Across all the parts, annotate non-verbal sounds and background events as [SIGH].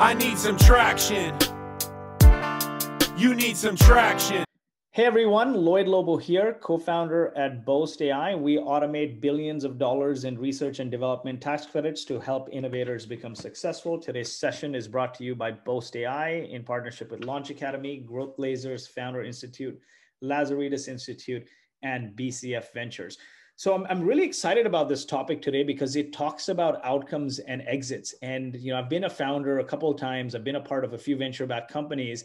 I need some traction. You need some traction. Hey everyone, Lloyd Lobo here, co-founder at Boast AI. We automate billions of dollars in research and development tax credits to help innovators become successful. Today's session is brought to you by Boast AI in partnership with Launch Academy, Growth Lasers, Founder Institute, Lazaridis Institute, and BCF Ventures. So I'm, I'm really excited about this topic today because it talks about outcomes and exits. And you know, I've been a founder a couple of times. I've been a part of a few venture-backed companies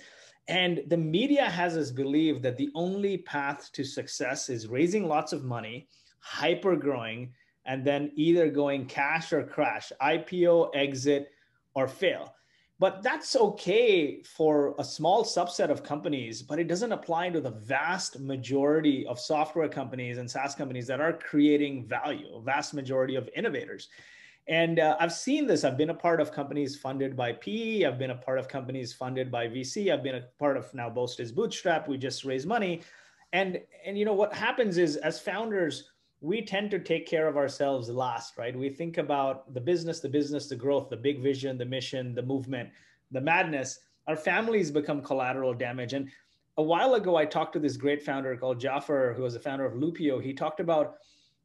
and the media has us believe that the only path to success is raising lots of money, hyper growing, and then either going cash or crash, IPO, exit, or fail. But that's okay for a small subset of companies, but it doesn't apply to the vast majority of software companies and SaaS companies that are creating value, vast majority of innovators. And uh, I've seen this. I've been a part of companies funded by PE. I've been a part of companies funded by VC. I've been a part of now Boast is Bootstrap. We just raise money. And, and you know what happens is as founders, we tend to take care of ourselves last, right? We think about the business, the business, the growth, the big vision, the mission, the movement, the madness. Our families become collateral damage. And a while ago, I talked to this great founder called Jaffer, who was the founder of Loopio. He talked about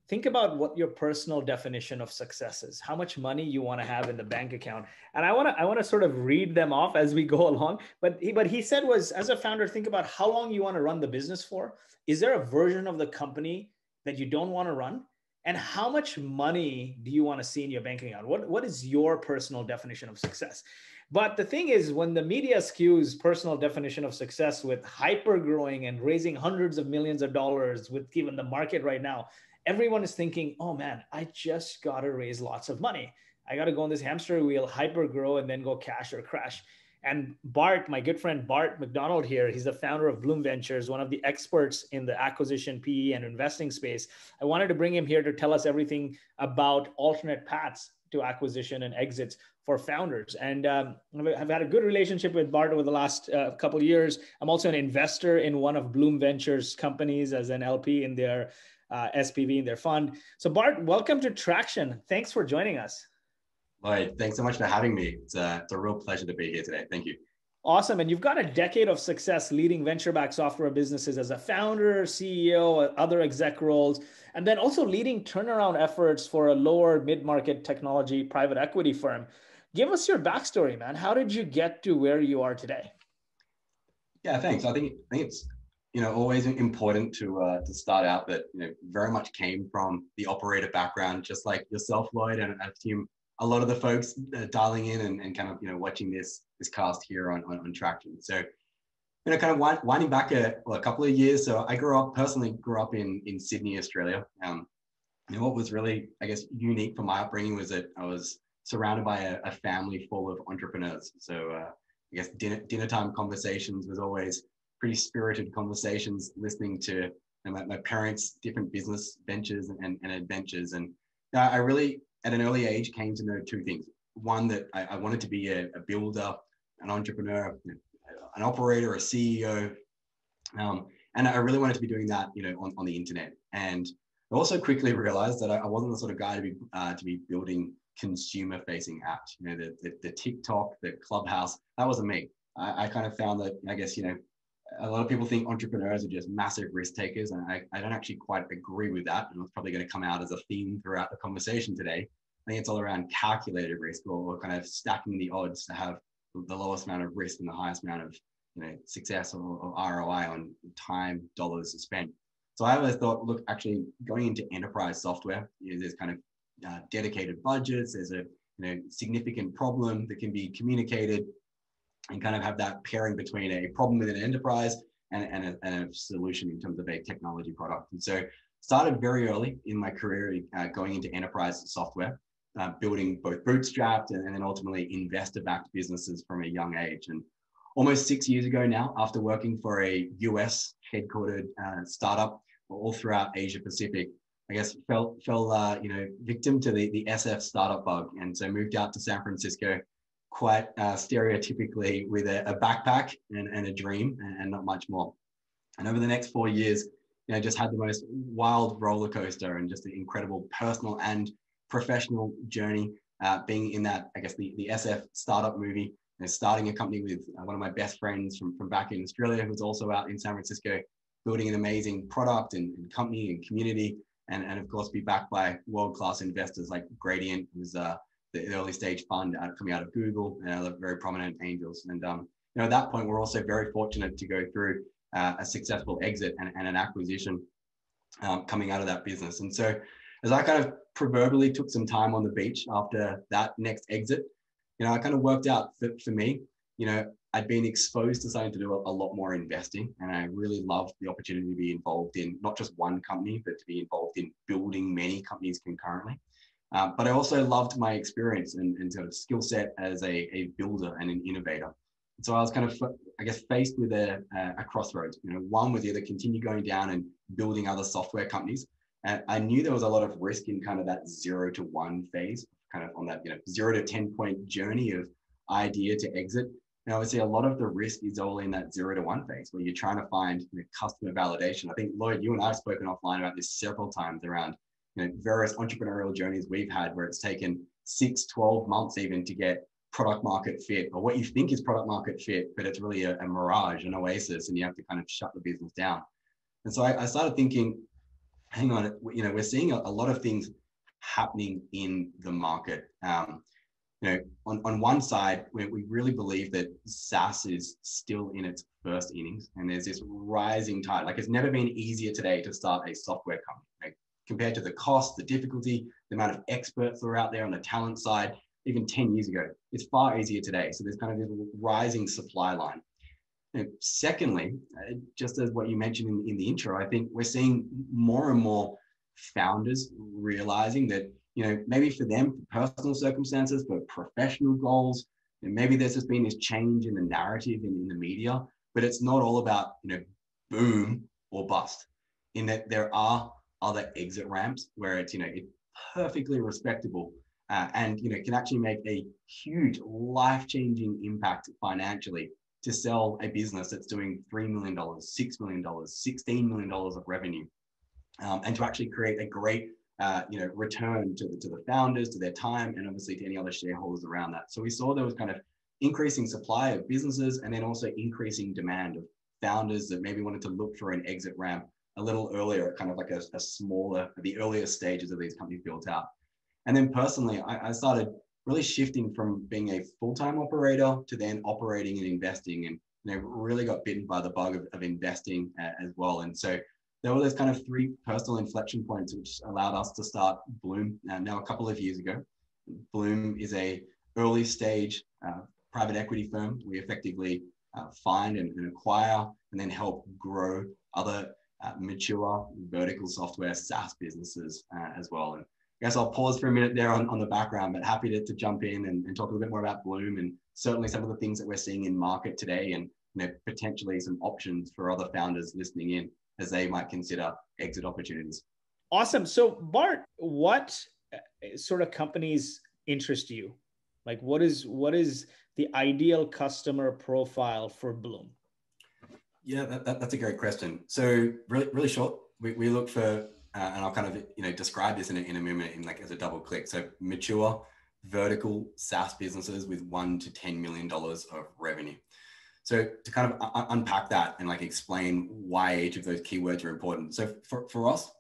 think about what your personal definition of success is how much money you want to have in the bank account and i want to i want to sort of read them off as we [LAUGHS] go along but he, but he said was as a founder think about how long you want to run the business for is there a version of the company that you don't want to run and how much money do you want to see in your bank account what, what is your personal definition of success but the thing is when the media skews personal definition of success with hyper growing and raising hundreds of millions of dollars with given the market right now everyone is thinking, oh man, I just got to raise lots of money. I got to go on this hamster wheel, hyper grow, and then go cash or crash. And Bart, my good friend Bart Macdonald here, he's the founder of Bloom Ventures, one of the experts in the acquisition, PE, and investing space. I wanted to bring him here to tell us everything about alternate paths to acquisition and exits for founders. And um, I've had a good relationship with Bart over the last uh, couple years. I'm also an investor in one of Bloom Ventures companies as an LP in their uh, SPV in their fund. So Bart, welcome to Traction. Thanks for joining us. Lloyd, thanks so much for having me. It's a, it's a real pleasure to be here today. Thank you. Awesome. And you've got a decade of success leading venture backed software businesses as a founder, CEO, other exec roles, and then also leading turnaround efforts for a lower mid market technology private equity firm. Give us your backstory, man. How did you get to where you are today? Yeah, thanks. I think, I think it's you know, always important to uh, to start out that you know very much came from the operator background, just like yourself, Lloyd, and I assume a lot of the folks uh, dialing in and, and kind of you know watching this this cast here on on, on Traction. So, you know, kind of wind, winding back a, well, a couple of years. So I grew up personally grew up in in Sydney, Australia. Um, and what was really, I guess, unique for my upbringing was that I was surrounded by a, a family full of entrepreneurs. So uh, I guess dinner dinner time conversations was always pretty spirited conversations listening to you know, my, my, parents' different business ventures and, and adventures. And I really, at an early age, came to know two things. One, that I, I wanted to be a, a, builder, an entrepreneur, an operator, a CEO. Um, and I really wanted to be doing that, you know, on, on the internet. And I also quickly realized that I, I wasn't the sort of guy to be uh, to be building consumer facing apps. You know, the, the, the TikTok, the Clubhouse, that wasn't me. I, I kind of found that, I guess, you know, a lot of people think entrepreneurs are just massive risk takers, and I, I don't actually quite agree with that. And it's probably going to come out as a theme throughout the conversation today. I think it's all around calculated risk or, or kind of stacking the odds to have the lowest amount of risk and the highest amount of you know, success or, or ROI on time, dollars spent. So I always thought, look, actually going into enterprise software, you know, there's kind of uh, dedicated budgets, there's a you know, significant problem that can be communicated and kind of have that pairing between a problem within an enterprise and, and, a, and a solution in terms of a technology product. And so started very early in my career uh, going into enterprise software, uh, building both bootstrapped and, and then ultimately investor-backed businesses from a young age. And almost six years ago now, after working for a US headquartered uh, startup all throughout Asia Pacific, I guess fell fell uh, you know victim to the the SF startup bug, and so moved out to San Francisco quite uh, stereotypically with a, a backpack and, and, a dream and, and, not much more. And over the next four years, you know, just had the most wild roller coaster and just an incredible personal and professional journey. Uh, being in that, I guess, the, the SF startup movie, starting a company with uh, one of my best friends from, from back in Australia, who's also out in San Francisco, building an amazing product and, and company and community, and, and of course be backed by world-class investors like Gradient, who's uh, the early stage fund out, coming out of Google and other very prominent angels. And um, you know, at that point, we're also very fortunate to go through uh, a successful exit and, and an acquisition um, coming out of that business. And so, as I kind of proverbially took some time on the beach after that next exit, you know, I kind of worked out for, for me, you know, I'd been exposed to starting to do a, lot more investing, and I really loved the opportunity to be involved in not just one company, but to be involved in building many companies concurrently. Uh, but I also loved my experience and, and sort of skill set as a, a builder and an innovator. so I was kind of, I guess, faced with a, a crossroads. You know, one was either continue going down and building other software companies. And I knew there was a lot of risk in kind of that zero to one phase, kind of on that you know zero to ten point journey of idea to exit. And obviously, a lot of the risk is all in that zero to one phase where you're trying to find you know, customer validation. I think Lloyd, you and I have spoken offline about this several times around you know, various entrepreneurial journeys we've had where it's taken six, 12 months even to get product market fit or what you think is product market fit, but it's really a, a mirage, an oasis, and you have to kind of shut the business down. And so I, I started thinking, hang on, you know, we're seeing a, a lot of things happening in the market. Um, you know, on, on one side, we, we really believe that SaaS is still in its first innings and there's this rising tide. Like it's never been easier today to start a software company. Compared to the cost, the difficulty, the amount of experts that are out there on the talent side, even 10 years ago, it's far easier today. So there's kind of this rising supply line. And secondly, uh, just as what you mentioned in, in the intro, I think we're seeing more and more founders realizing that, you know, maybe for them, for personal circumstances, but professional goals, and maybe there's just been this change in the narrative in, in the media, but it's not all about, you know, boom or bust, in that there are other exit ramps where it's, you know, it's perfectly respectable uh, and, you know, can actually make a huge life-changing impact financially to sell a business that's doing $3 million, $6 million, $16 million of revenue, um, and to actually create a great uh, you know, return to the, to the founders, to their time, and obviously to any other shareholders around that. So we saw there was kind of increasing supply of businesses and then also increasing demand of founders that maybe wanted to look for an exit ramp a little earlier, kind of like a, a smaller, the earlier stages of these companies built out. And then personally, I, I started really shifting from being a full-time operator to then operating and investing and you know, really got bitten by the bug of, of investing uh, as well. And so there were those kind of three personal inflection points which allowed us to start Bloom uh, now a couple of years ago. Bloom is a early stage uh, private equity firm. We effectively uh, find and, and, acquire and then help grow other mature vertical software SaaS businesses uh, as well. And I guess I'll pause for a minute there on, on the background, but happy to, to jump in and, and talk a little bit more about Bloom and certainly some of the things that we're seeing in market today and you know, potentially some options for other founders listening in as they might consider exit opportunities. Awesome. So Bart, what uh, sort of companies interest you? Like what is what is the ideal customer profile for Bloom? Yeah, that, that, that's a great question. So really, really short, we, we look for uh, and I'll kind of you know describe this in a, in a moment in like as a double click. So mature vertical SaaS businesses with one to ten million dollars of revenue. So to kind of un- unpack that and like explain why each of those keywords are important. So for, for us,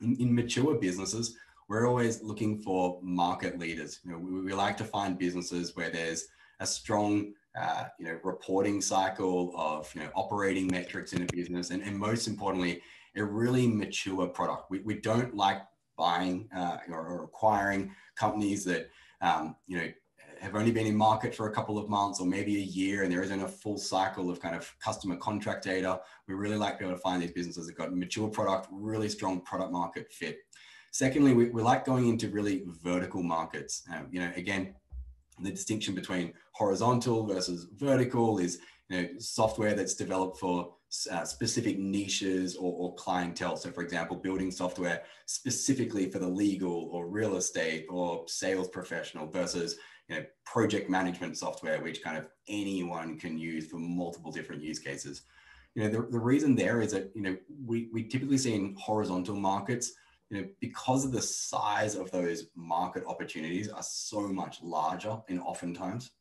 in, in mature businesses, we're always looking for market leaders. You know, we, we like to find businesses where there's a strong uh, you know reporting cycle of you know operating metrics in a business and, and most importantly a really mature product. We, we don't like buying uh, or, or, acquiring companies that um, you know have only been in market for a couple of months or maybe a year and there isn't a full cycle of kind of customer contract data. We really like to be able to find these businesses that got mature product, really strong product market fit. Secondly, we, we like going into really vertical markets. Um, you know, again, the distinction between horizontal versus vertical is you know software that's developed for uh, specific niches or, or, clientele. So, for example, building software specifically for the legal or real estate or sales professional versus you know, project management software, which kind of anyone can use for multiple different use cases. You know, the, the reason there is that, you know, we, we typically see in horizontal markets, you know, because of the size of those market opportunities are so much larger and oftentimes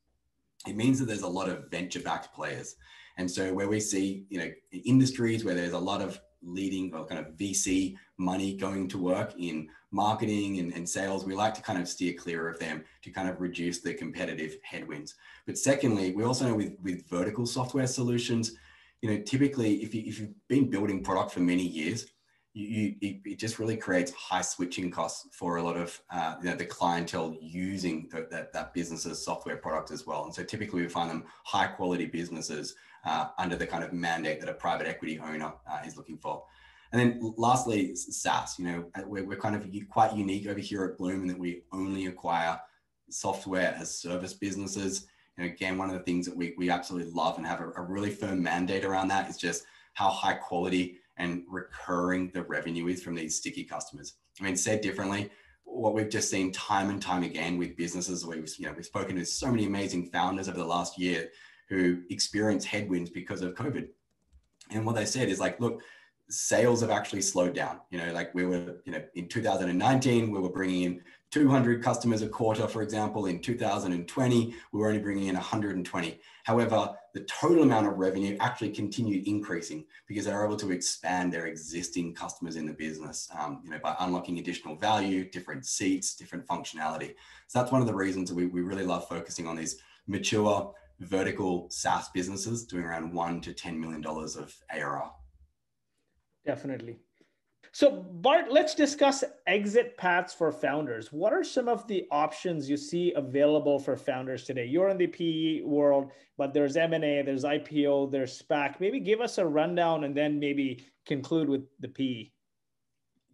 it means that there's a lot of venture-backed players. And so where we see, you know, industries where there's a lot of leading or kind of VC money going to work in marketing and, and sales, we like to kind of steer clear of them to kind of reduce the competitive headwinds. But secondly, we also know with, with vertical software solutions, you know, typically if, you, if you've been building product for many years, you, you, it just really creates high switching costs for a lot of uh, you know, the clientele using the, that, that business's software product as well. And so typically we find them high quality businesses uh, under the kind of mandate that a private equity owner uh, is looking for. And then lastly, SaaS. You know, uh, we're, we're kind of quite unique over here at Bloom in that we only acquire software as service businesses. And again, one of the things that we, we absolutely love and have a, a really firm mandate around that is just how high quality and recurring the revenue is from these sticky customers. I mean, said differently, what we've just seen time and time again with businesses, we've you know we've spoken to so many amazing founders over the last year who experienced headwinds because of COVID. And what they said is like, look, sales have actually slowed down. You know, like we were, you know, in 2019, we were bringing in 200 customers a quarter, for example. In 2020, we were only bringing in 120. However, the total amount of revenue actually continued increasing because they were able to expand their existing customers in the business, um, you know, by unlocking additional value, different seats, different functionality. So that's one of the reasons we, we really love focusing on these mature vertical SaaS businesses doing around one to $10 million of ARR. Definitely. So, Bart, let's discuss exit paths for founders. What are some of the options you see available for founders today? You're in the PE world, but there's M&A, there's IPO, there's SPAC. Maybe give us a rundown and then maybe conclude with the PE.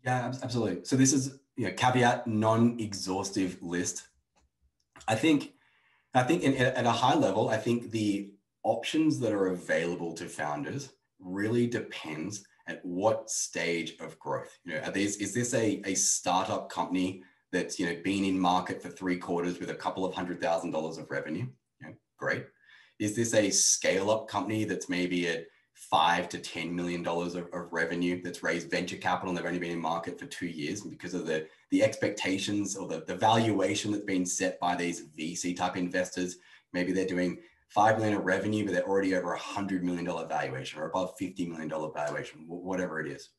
Yeah, absolutely. So this is you know, caveat non-exhaustive list. I think I think in, at a high level, I think the options that are available to founders really depends at what stage of growth. You know, are these is this a, a startup company that's you know been in market for three quarters with a couple of hundred thousand dollars of revenue? Great. Is this a scale up company that's maybe at five to ten million dollars of, of, revenue that's raised venture capital and they've only been in market for two years and because of the the expectations or the, the valuation that's been set by these vc type investors maybe they're doing five million of revenue but they're already over a hundred million dollar valuation or above 50 million dollar valuation whatever it is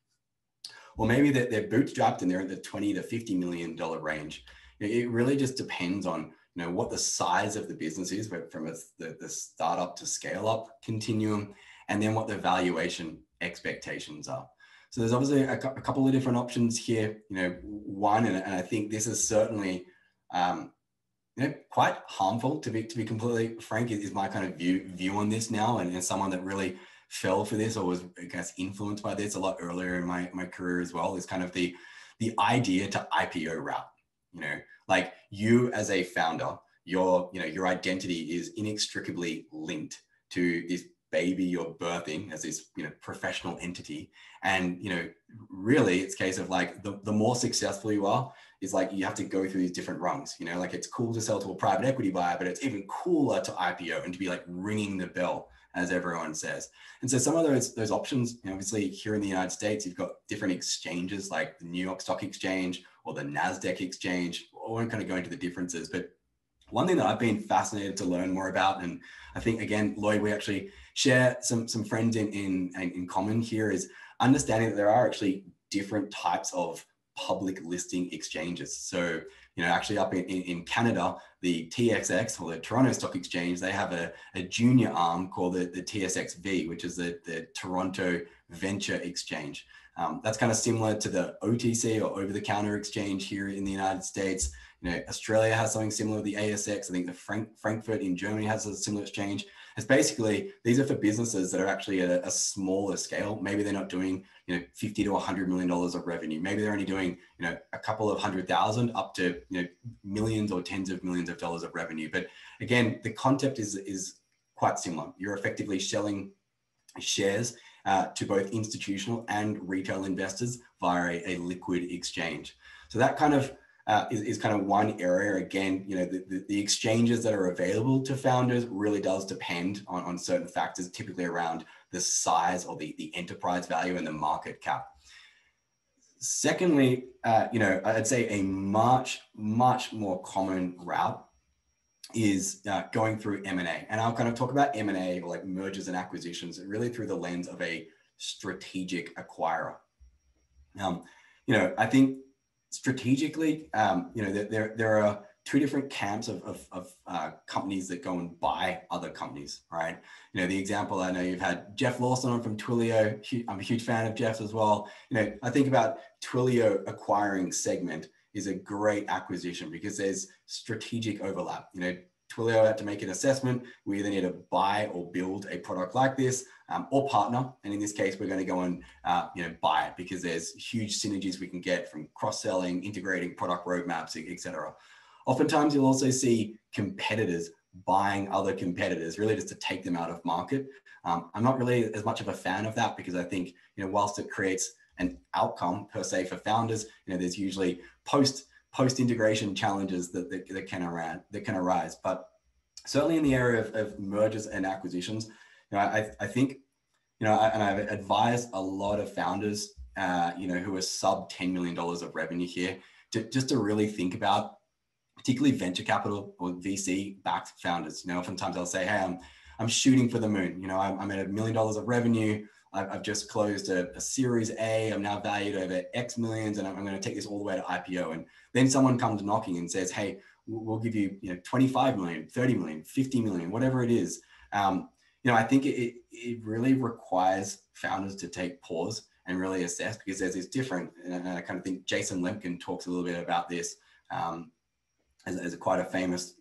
or maybe they're, they're bootstrapped and they're in the 20 to 50 million dollar range it really just depends on you know what the size of the business is but from a, the, the startup to scale up continuum and then what the valuation expectations are. So there's obviously a, couple of different options here. You know, one, and, and I think this is certainly um, you know, quite harmful to be to be completely frank. Is my kind of view view on this now, and, and someone that really fell for this or was I guess influenced by this a lot earlier in my my career as well. Is kind of the the idea to IPO route. You know, like you as a founder, your you know your identity is inextricably linked to this baby you're birthing as this you know professional entity and you know really it's case of like the, the more successful you are is like you have to go through these different rungs you know? Like it's cool to sell to a private equity buyer but it's even cooler to ipo and to be like ringing the bell as everyone says. And so some of those those options you know, obviously here in the united states you've got different exchanges like the new york stock exchange or the nasdaq exchange. I won't kind of go into the differences but one thing that I've been fascinated to learn more about, and I think again, Lloyd, we actually share some some friends in in in common here is understanding that there are actually different types of public listing exchanges. So, you know, actually up in, in, Canada, the TSX or the Toronto Stock Exchange, they have a, a junior arm called the, the TSXV, which is the, the Toronto Venture Exchange. Um, that's kind of similar to the OTC or over the counter exchange here in the United States. You know, Australia has something similar, with the ASX. I think the Frank, Frankfurt in Germany has a similar exchange. It's basically these are for businesses that are actually at a, a smaller scale. Maybe they're not doing you know 50 to 100 million dollars of revenue. Maybe they're only doing you know a couple of hundred thousand up to you know millions or tens of millions of dollars of revenue. But again, the concept is is quite similar. You're effectively selling shares uh, to both institutional and retail investors via a, a liquid exchange. So that kind of uh, is, is kind of one area. Again, you know, the, the, the, exchanges that are available to founders really does depend on, on certain factors, typically around the size or the, the enterprise value and the market cap. Secondly, uh, you know, I'd say a much, much more common route is uh, going through M&A. And I'll kind of talk about M&A or like mergers and acquisitions really through the lens of a strategic acquirer. Um, you know, I think strategically, um, you know, there, there are two different camps of, of, of uh, companies that go and buy other companies, right? You know, the example I know you've had Jeff Lawson on from Twilio. I'm a huge fan of Jeff as well. You know, I think about Twilio acquiring Segment is a great acquisition because there's strategic overlap. You know, Twilio had to make an assessment. We either need to buy or build a product like this um, or partner. And in this case, we're going to go and uh, you know buy it because there's huge synergies we can get from cross-selling, integrating product roadmaps, etc. Oftentimes, you'll also see competitors buying other competitors, really just to take them out of market. Um, I'm not really as much of a fan of that because I think you know whilst it creates an outcome per se for founders, you know there's usually post post integration challenges that, that, that, can arise, that can arise. But certainly in the area of, of mergers and acquisitions, you know, I, I think, you know, and I've advised a lot of founders, uh, you know, who are sub $10 million of revenue here to just to really think about particularly venture capital or VC backed founders. You know, oftentimes I'll say, Hey, I'm, I'm shooting for the moon. You know, I'm, I'm at a million dollars of revenue. I've, just closed a, a, series A. I'm now valued over X millions, and I'm, I'm, going to take this all the way to IPO. And then someone comes knocking and says, "Hey, we'll give you, you know, 25 million, 30 million, 50 million, whatever it is." Um, you know, I think it, it really requires founders to take pause and really assess because there's this different. And I kind of think Jason Lemkin talks a little bit about this um, as, as a quite a famous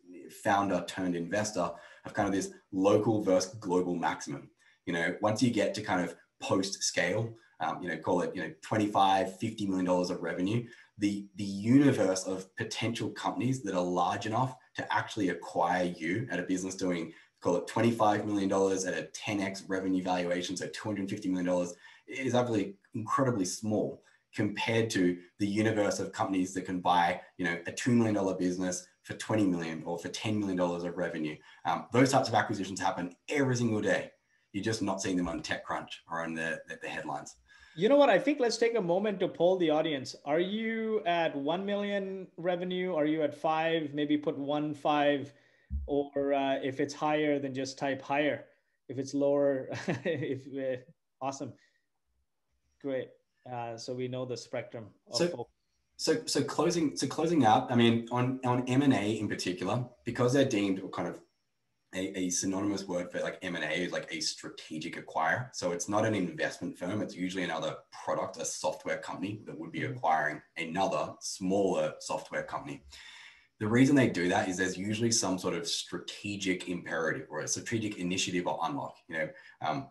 founder turned investor of kind of this local versus global maximum you know, once you get to kind of post scale, um, you know, call it, you know, 25, 50 million dollars of revenue, the, the universe of potential companies that are large enough to actually acquire you at a business doing, call it $25 million at a 10x revenue valuation, so $250 million is actually incredibly small compared to the universe of companies that can buy, you know, a $2 million business for 20 million or for $10 million of revenue. Um, those types of acquisitions happen every single day. You're just not seeing them on TechCrunch or on the, the, the headlines. You know what? I think let's take a moment to poll the audience. Are you at 1 million revenue? Are you at five? Maybe put one five, or uh, if it's higher, then just type higher. If it's lower, [LAUGHS] if uh, awesome, great. Uh, so we know the spectrum. so, so, so closing, so closing out. I mean, on on M and A in particular, because they're deemed or kind of a, a, synonymous word for like M&A is like a strategic acquirer. So it's not an investment firm. It's usually another product, a software company that would be mm-hmm. acquiring another smaller software company. The reason they do that is there's usually some sort of strategic imperative or a strategic initiative or unlock. You know, um,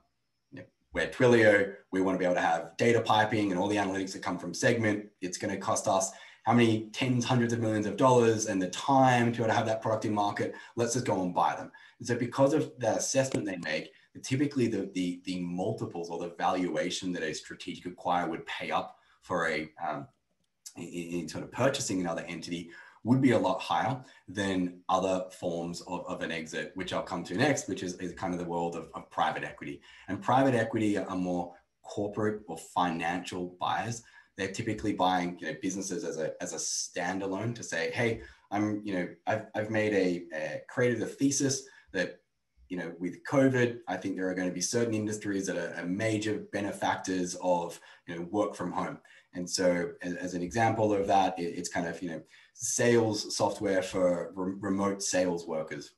you know, where Twilio, we want to be able to have data piping and all the analytics that come from Segment. It's going to cost us how many tens, hundreds of millions of dollars and the time to be able to have that product in market. Let's just go and buy them. And so because of the assessment they make, typically the, the, the multiples or the valuation that a strategic acquirer would pay up for a um, in, in, sort of purchasing another entity would be a lot higher than other forms of, of an exit, which I'll come to next, which is, is kind of the world of, of private equity. And private equity are more corporate or financial buyers. They're typically buying you know, businesses as a, as a standalone to say, hey, I'm, you know, I've, I've made a, a created a thesis that you know, with COVID, I think there are going to be certain industries that are, are major benefactors of, you know, work from home. And so, as, as an example of that, it, it's kind of, you know, sales software for re- remote sales workers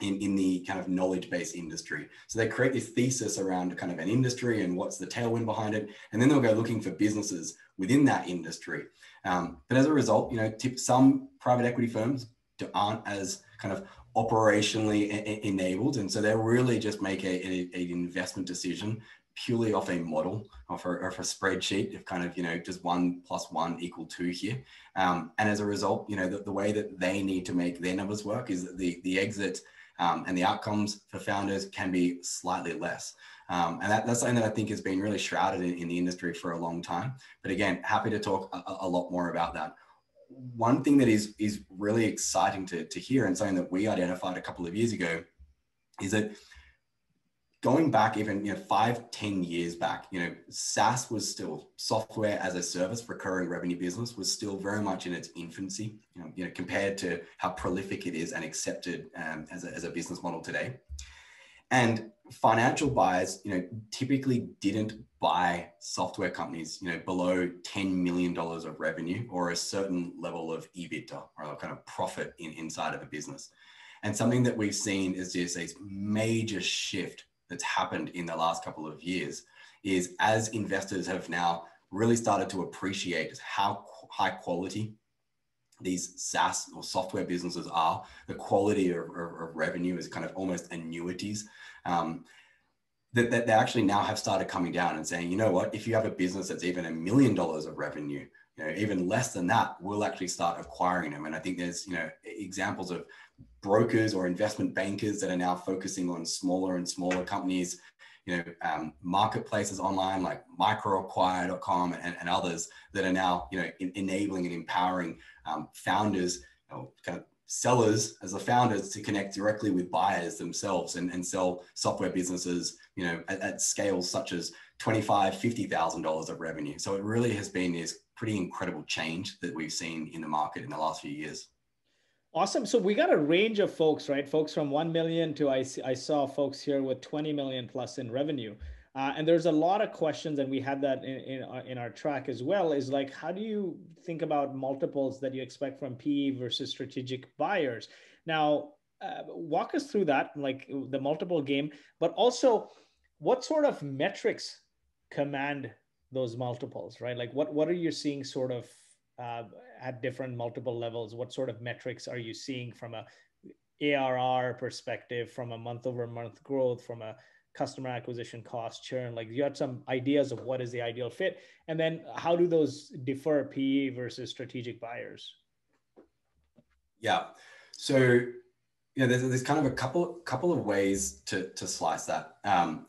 in, in the kind of knowledge-based industry. So they create this thesis around kind of an industry and what's the tailwind behind it, and then they'll go looking for businesses within that industry. Um, but as a result, you know, tip, some private equity firms aren't as kind of operationally e- enabled. And so they really just make a, a, an investment decision purely off a model, off a, off a spreadsheet of kind of, you know, just one plus one equal two here. Um, and as a result, you know, the, the, way that they need to make their numbers work is that the, the exit um, and the outcomes for founders can be slightly less. Um, and that, that's something that I think has been really shrouded in, in, the industry for a long time. But again, happy to talk a, a lot more about that one thing that is is really exciting to, to hear and something that we identified a couple of years ago is that going back even you know five ten years back you know saas was still software as a service recurring revenue business was still very much in its infancy you know, you know compared to how prolific it is and accepted um, as, a, as a business model today and financial buyers you know typically didn't buy software companies you know below 10 million dollars of revenue or a certain level of ebitda or kind of profit in inside of a business. And something that we've seen is just a major shift that's happened in the last couple of years is as investors have now really started to appreciate how high quality these SaaS or software businesses are, the quality of, of, of revenue is kind of almost annuities. Um, that, that they actually now have started coming down and saying, you know what, if you have a business that's even a million dollars of revenue, you know, even less than that, we'll actually start acquiring them. And I think there's, you know, examples of brokers or investment bankers that are now focusing on smaller and smaller companies, you know, um, marketplaces online like microacquire.com and, and others that are now, you know, in, enabling and empowering um, founders, you know, kind of sellers as the founders to connect directly with buyers themselves and, and sell software businesses, you know, at, at scales such as 25, $50,000 of revenue. So it really has been this pretty incredible change that we've seen in the market in the last few years. Awesome. So we got a range of folks, right? Folks from 1 million to I, I saw folks here with 20 million plus in revenue. Uh, and there's a lot of questions, and we had that in, in, uh, in our track as well. Is like, how do you think about multiples that you expect from PE versus strategic buyers? Now, uh, walk us through that, like the multiple game, but also what sort of metrics command those multiples, right? Like, what what are you seeing sort of uh, at different multiple levels? What sort of metrics are you seeing from a ARR perspective, from a month over month growth, from a customer acquisition cost, churn? Like you had some ideas of what is the ideal fit, and then how do those differ PE versus strategic buyers? Yeah, so you know, there's, there's kind of a couple couple of ways to to slice that. Um,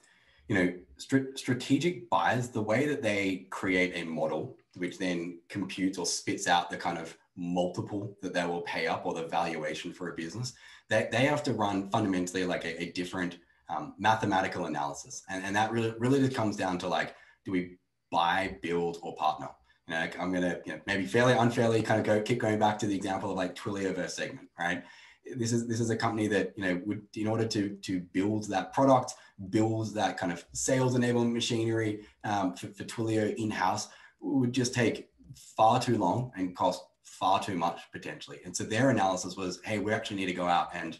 you know, st- strategic buyers, the way that they create a model which then computes or spits out the kind of multiple that they will pay up or the valuation for a business, they, they have to run fundamentally like a, a different um, mathematical analysis. And, and that really, really just comes down to like, do we buy, build, or partner? You know, I'm going to you know, maybe fairly unfairly kind of go keep going back to the example of like Twilio versus Segment, right? This is this is a company that you know would in order to to build that product, build that kind of sales enablement machinery um, for, for Twilio in house would just take far too long and cost far too much potentially. And so their analysis was, hey, we actually need to go out and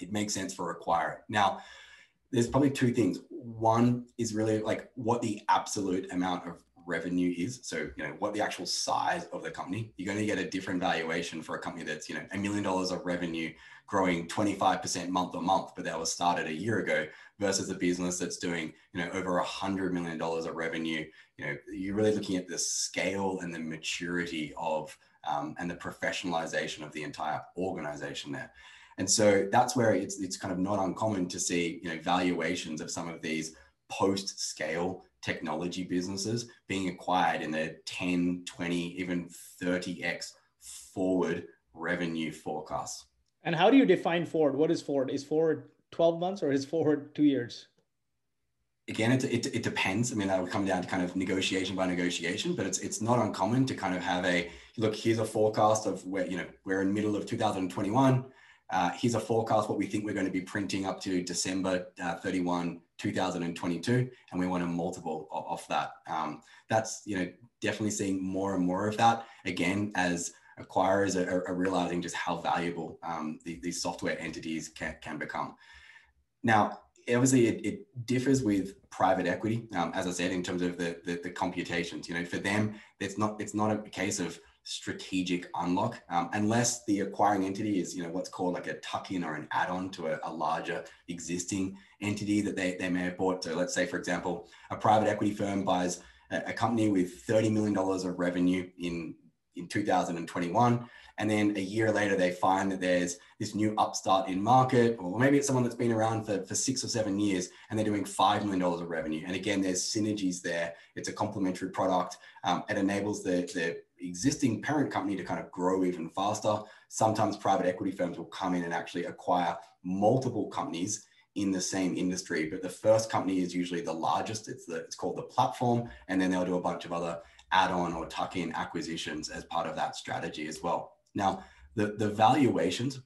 it makes sense for acquiring. Now, there's probably two things. One is really like what the absolute amount of revenue is. So, you know, what the actual size of the company. You're going to get a different valuation for a company that's, you know, a million dollars of revenue growing 25% month on month, but that was started a year ago versus a business that's doing, you know, over a hundred million dollars of revenue. You know, you're really looking at the scale and the maturity of um, and the professionalization of the entire organization there. And so that's where it's, it's kind of not uncommon to see, you know, valuations of some of these post scale technology businesses being acquired in the 10, 20, even 30x forward revenue forecasts. And how do you define forward? What is forward? Is forward 12 months or is forward two years? Again, it, it, it depends. I mean, that would come down to kind of negotiation by negotiation, but it's it's not uncommon to kind of have a look. Here's a forecast of where you know we're in middle of 2021. Uh, here's a forecast what we think we're going to be printing up to December uh, 31, 2022, and we want a multiple of, that. Um, that's you know definitely seeing more and more of that again as acquirers are, are realizing just how valuable um, the, these software entities can, can become. Now, obviously, it, it differs with private equity, um, as I said, in terms of the, the, the computations. You know, for them, it's not it's not a case of strategic unlock um, unless the acquiring entity is you know what's called like a tuck-in or an add-on to a, a, larger existing entity that they, they may have bought. So let's say for example a private equity firm buys a, a company with $30 million of revenue in in 2021 and then a year later they find that there's this new upstart in market or maybe it's someone that's been around for, for six or seven years and they're doing $5 million of revenue. And again there's synergies there. It's a complementary product um, it enables the, the existing parent company to kind of grow even faster sometimes private equity firms will come in and actually acquire multiple companies in the same industry, but the first company is usually the largest. It's the it's called the platform, and then they'll do a bunch of other add-on or tuck-in acquisitions as part of that strategy as well. Now, the the valuations,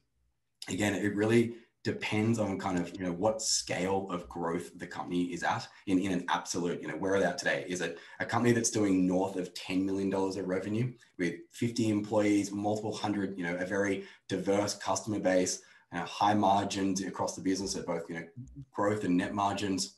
again, it really depends on kind of you know what scale of growth the company is at in, in an absolute you know where are they at today? Is it a company that's doing north of 10 million dollars of revenue with 50 employees multiple hundred you know a very diverse customer base high margins across the business at both you know growth and net margins?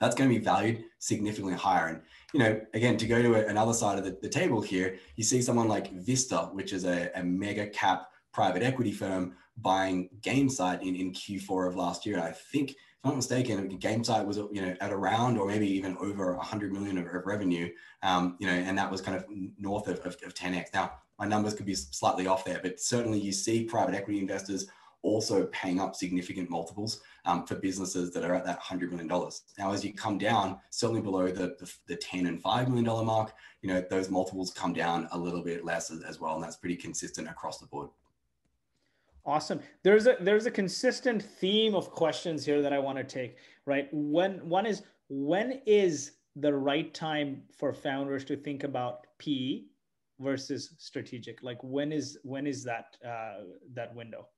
That's going to be valued significantly higher. And you know again to go to another side of the, the table here you see someone like vista which is a, a mega cap private equity firm buying Gainsight in, in Q4 of last year. I think, if I'm not mistaken, Gainsight was you know at around or maybe even over 100 million of, of revenue, um, you know, and that was kind of north of, of, of 10x. Now, my numbers could be slightly off there, but certainly you see private equity investors also paying up significant multiples um, for businesses that are at that $100 million. Now, as you come down, certainly below the, the, the 10 and $5 million mark, you know, those multiples come down a little bit less as, as well. And that's pretty consistent across the board. Awesome. There's a there's a consistent theme of questions here that I want to take, right? When one is when is the right time for founders to think about PE versus strategic? Like when is when is that uh, that window?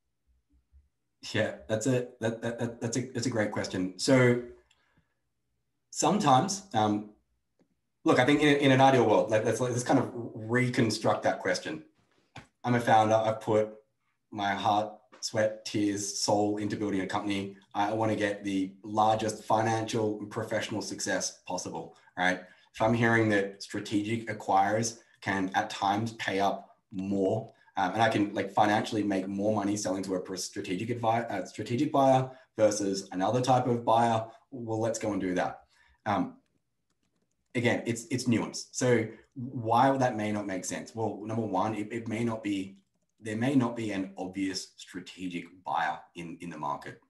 Yeah, that's a that, that, that's a that's a great question. So sometimes, um, look, I think in, in an ideal world, let, let's let's kind of reconstruct that question. I'm a founder. I've put my heart, sweat, tears, soul into building a company. I want to get the largest financial and professional success possible. Right. If I'm hearing that strategic acquirers can at times pay up more, um, and I can like financially make more money selling to a strategic advi- uh, strategic buyer versus another type of buyer. Well, let's go and do that. Um, again, it's it's nuance. So why that may not make sense? Well, number one, it, it may not be there may not be an obvious strategic buyer in, in the market.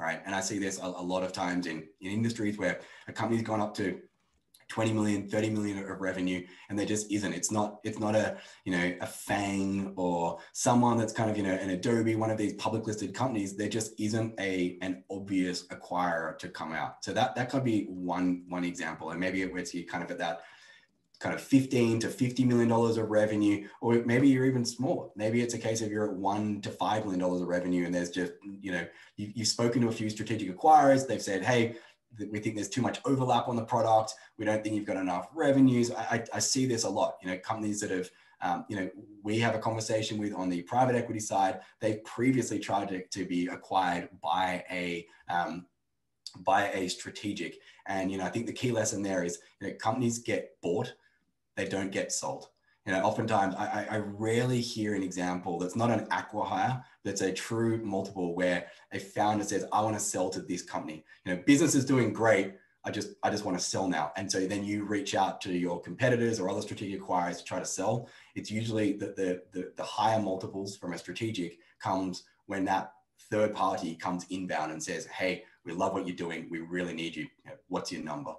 right? And I see this a, a lot of times in, in industries where a company's gone up to 20 million, 30 million of revenue, and there just isn't. It's not, it's not a, you know, a FANG or someone that's kind of, you know, an Adobe, one of these public listed companies, there just isn't a an obvious acquirer to come out. So that that could be one one example. And maybe it's you kind of at that kind of 15 to 50 million dollars of revenue or maybe you're even smaller. Maybe it's a case of you're at one to five million dollars of revenue and there's just you know you, you've spoken to a few strategic acquirers. They've said hey we think there's too much overlap on the product. We don't think you've got enough revenues. I, I, I see this a lot. You know companies that have um, you know we have a conversation with on the private equity side. They've previously tried to, to be acquired by a um, by a strategic. And you know i think the key lesson there is you know companies get bought they don't get sold. You know, oftentimes I, I rarely hear an example that's not an acqui-hire, that's a true multiple where a founder says, I want to sell to this company. You know, business is doing great. I just I just want to sell now. And so then you reach out to your competitors or other strategic acquirers to try to sell. It's usually the the the, the higher multiples from a strategic comes when that third party comes inbound and says, Hey, we love what you're doing. We really need you. what's your number?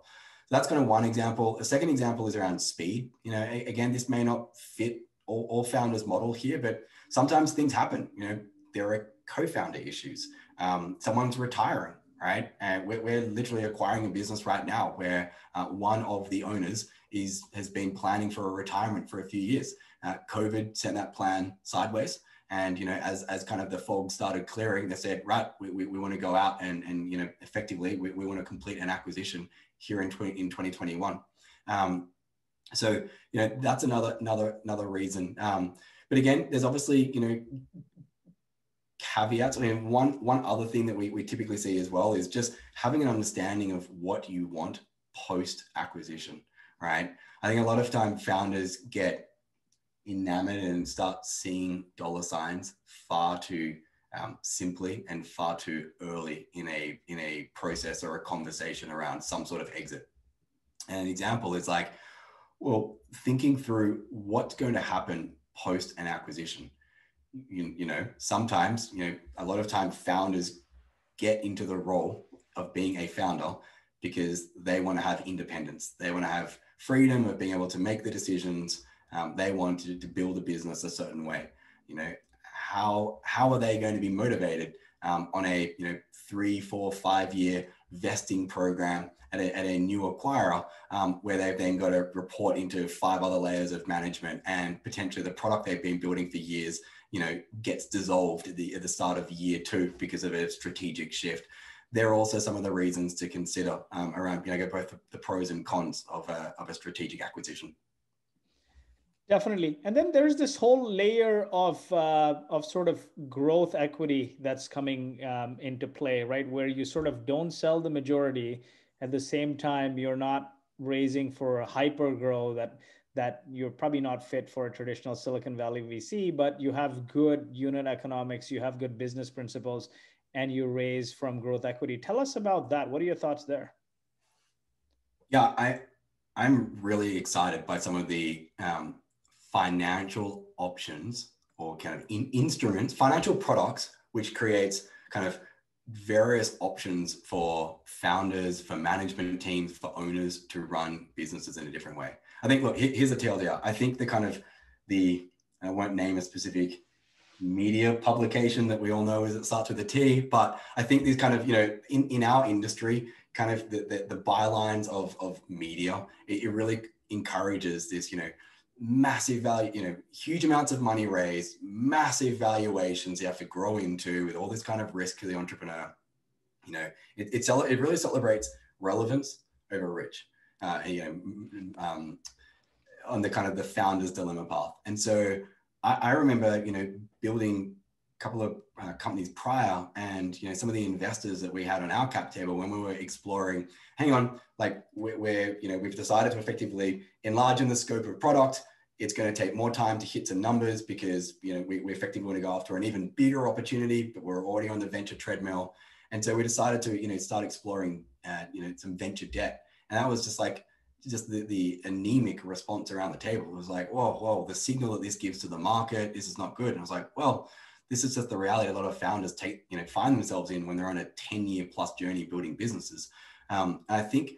That's kind of one example. A second example is around speed. You know, again, this may not fit all, all founders model here, but sometimes things happen. You know, there are co-founder issues. Um, someone's retiring, right? And we're, we're, literally acquiring a business right now where uh, one of the owners is has been planning for a retirement for a few years. Uh, COVID sent that plan sideways. And you know, as, as kind of the fog started clearing, they said, right, we, we, we want to go out and, and you know, effectively, we, we want to complete an acquisition here in, 20, in 2021. Um, so, you know, that's another, another, another reason. Um, but again, there's obviously, you know, caveats. I mean, one, one other thing that we, we typically see as well is just having an understanding of what you want post acquisition, right? I think a lot of time founders get enamored and start seeing dollar signs far too um, simply and far too early in a in a process or a conversation around some sort of exit. And an example is like, well, thinking through what's going to happen post an acquisition. You, you know, sometimes, you know, a lot of time founders get into the role of being a founder because they want to have independence. They want to have freedom of being able to make the decisions. Um, they want to, to build a business a certain way. You know, how how are they going to be motivated um, on a you know three, four, five year vesting program at a, at a new acquirer um, where they've then got to report into five other layers of management and potentially the product they've been building for years you know gets dissolved at the, at the start of year two because of a strategic shift. There are also some of the reasons to consider um, around you know both the, the pros and cons of a, of a strategic acquisition Definitely, and then there's this whole layer of uh, of sort of growth equity that's coming um, into play, right? Where you sort of don't sell the majority, at the same time you're not raising for a hyper grow that that you're probably not fit for a traditional Silicon Valley VC, but you have good unit economics, you have good business principles, and you raise from growth equity. Tell us about that. What are your thoughts there? Yeah, I I'm really excited by some of the um, financial options or kind of in instruments, financial products, which creates kind of various options for founders, for management teams, for owners to run businesses in a different way. I think, look, here's a TLDR. I think the kind of the, I won't name a specific media publication that we all know is it starts with a T, but I think these kind of, you know, in, in our industry, kind of the, the, the bylines of, of media, it, it really encourages this, you know, massive value, you know, huge amounts of money raised, massive valuations you have to grow into with all this kind of risk to the entrepreneur. You know, it, it, it really celebrates relevance over rich, uh, you know, um, on the kind of the founder's dilemma path. And so I, I remember, you know, building couple of uh, companies prior and, you know, some of the investors that we had on our cap table when we were exploring, hang on, like we're, we're you know, we've decided to effectively enlarge in the scope of product it's going to take more time to hit some numbers because you know we, we effectively want to go after an even bigger opportunity, but we're already on the venture treadmill, and so we decided to you know start exploring uh, you know some venture debt, and that was just like just the, the anemic response around the table. It was like, whoa, whoa, the signal that this gives to the market, this is not good. And I was like, well, this is just the reality a lot of founders take, you know, find themselves in when they're on a 10 year plus journey building businesses. Um, and I think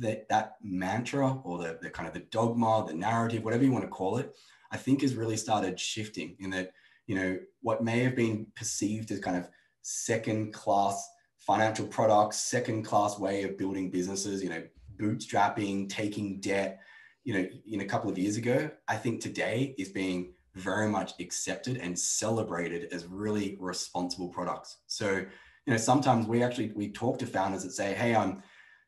that that mantra or the, the kind of the dogma, the narrative, whatever you want to call it, I think has really started shifting in that, you know, what may have been perceived as kind of second class financial products, second class way of building businesses, you know, bootstrapping, taking debt, you know, in a couple of years ago, I think today is being very much accepted and celebrated as really responsible products. So, you know, sometimes we actually we talk to founders that say, "Hey, I'm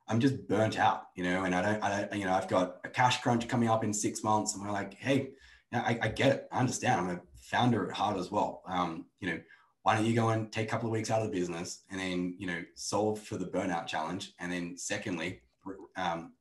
I'm just burnt out, you know, and I don't, I don't, you know, I've got a cash crunch coming up in six months, and we're like, hey, I, I get it, I understand. I'm a founder at heart as well. Um, you know, why don't you go and take a couple of weeks out of the business and then, you know, solve for the burnout challenge, and then secondly, um,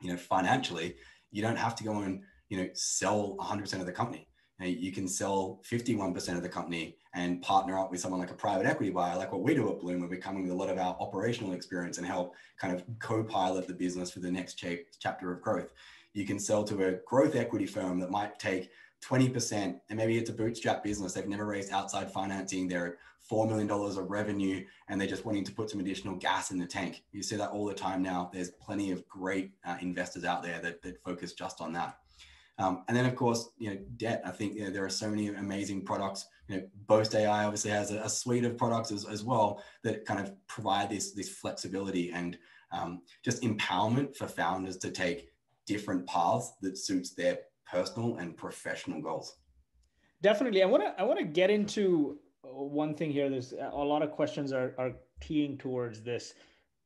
you know, financially, you don't have to go and you know sell 100% of the company. You, can sell 51% of the company and partner up with someone like a private equity buyer, like what we do at Bloom, where we're coming with a lot of our operational experience and help kind of co-pilot the business for the next cha- chapter of growth. You can sell to a growth equity firm that might take 20%, and maybe it's a bootstrap business. They've never raised outside financing. They're $4 million of revenue, and they're just wanting to put some additional gas in the tank. You see that all the time now. There's plenty of great uh, investors out there that, that focus just on that. Um, and then, of course, you know, debt. I think you know, there are so many amazing products. You know, Boast AI obviously has a, a suite of products as, as, well that kind of provide this this flexibility and um, just empowerment for founders to take different paths that suits their personal and professional goals. Definitely, I want to I want to get into one thing here. There's a lot of questions are are teeing towards this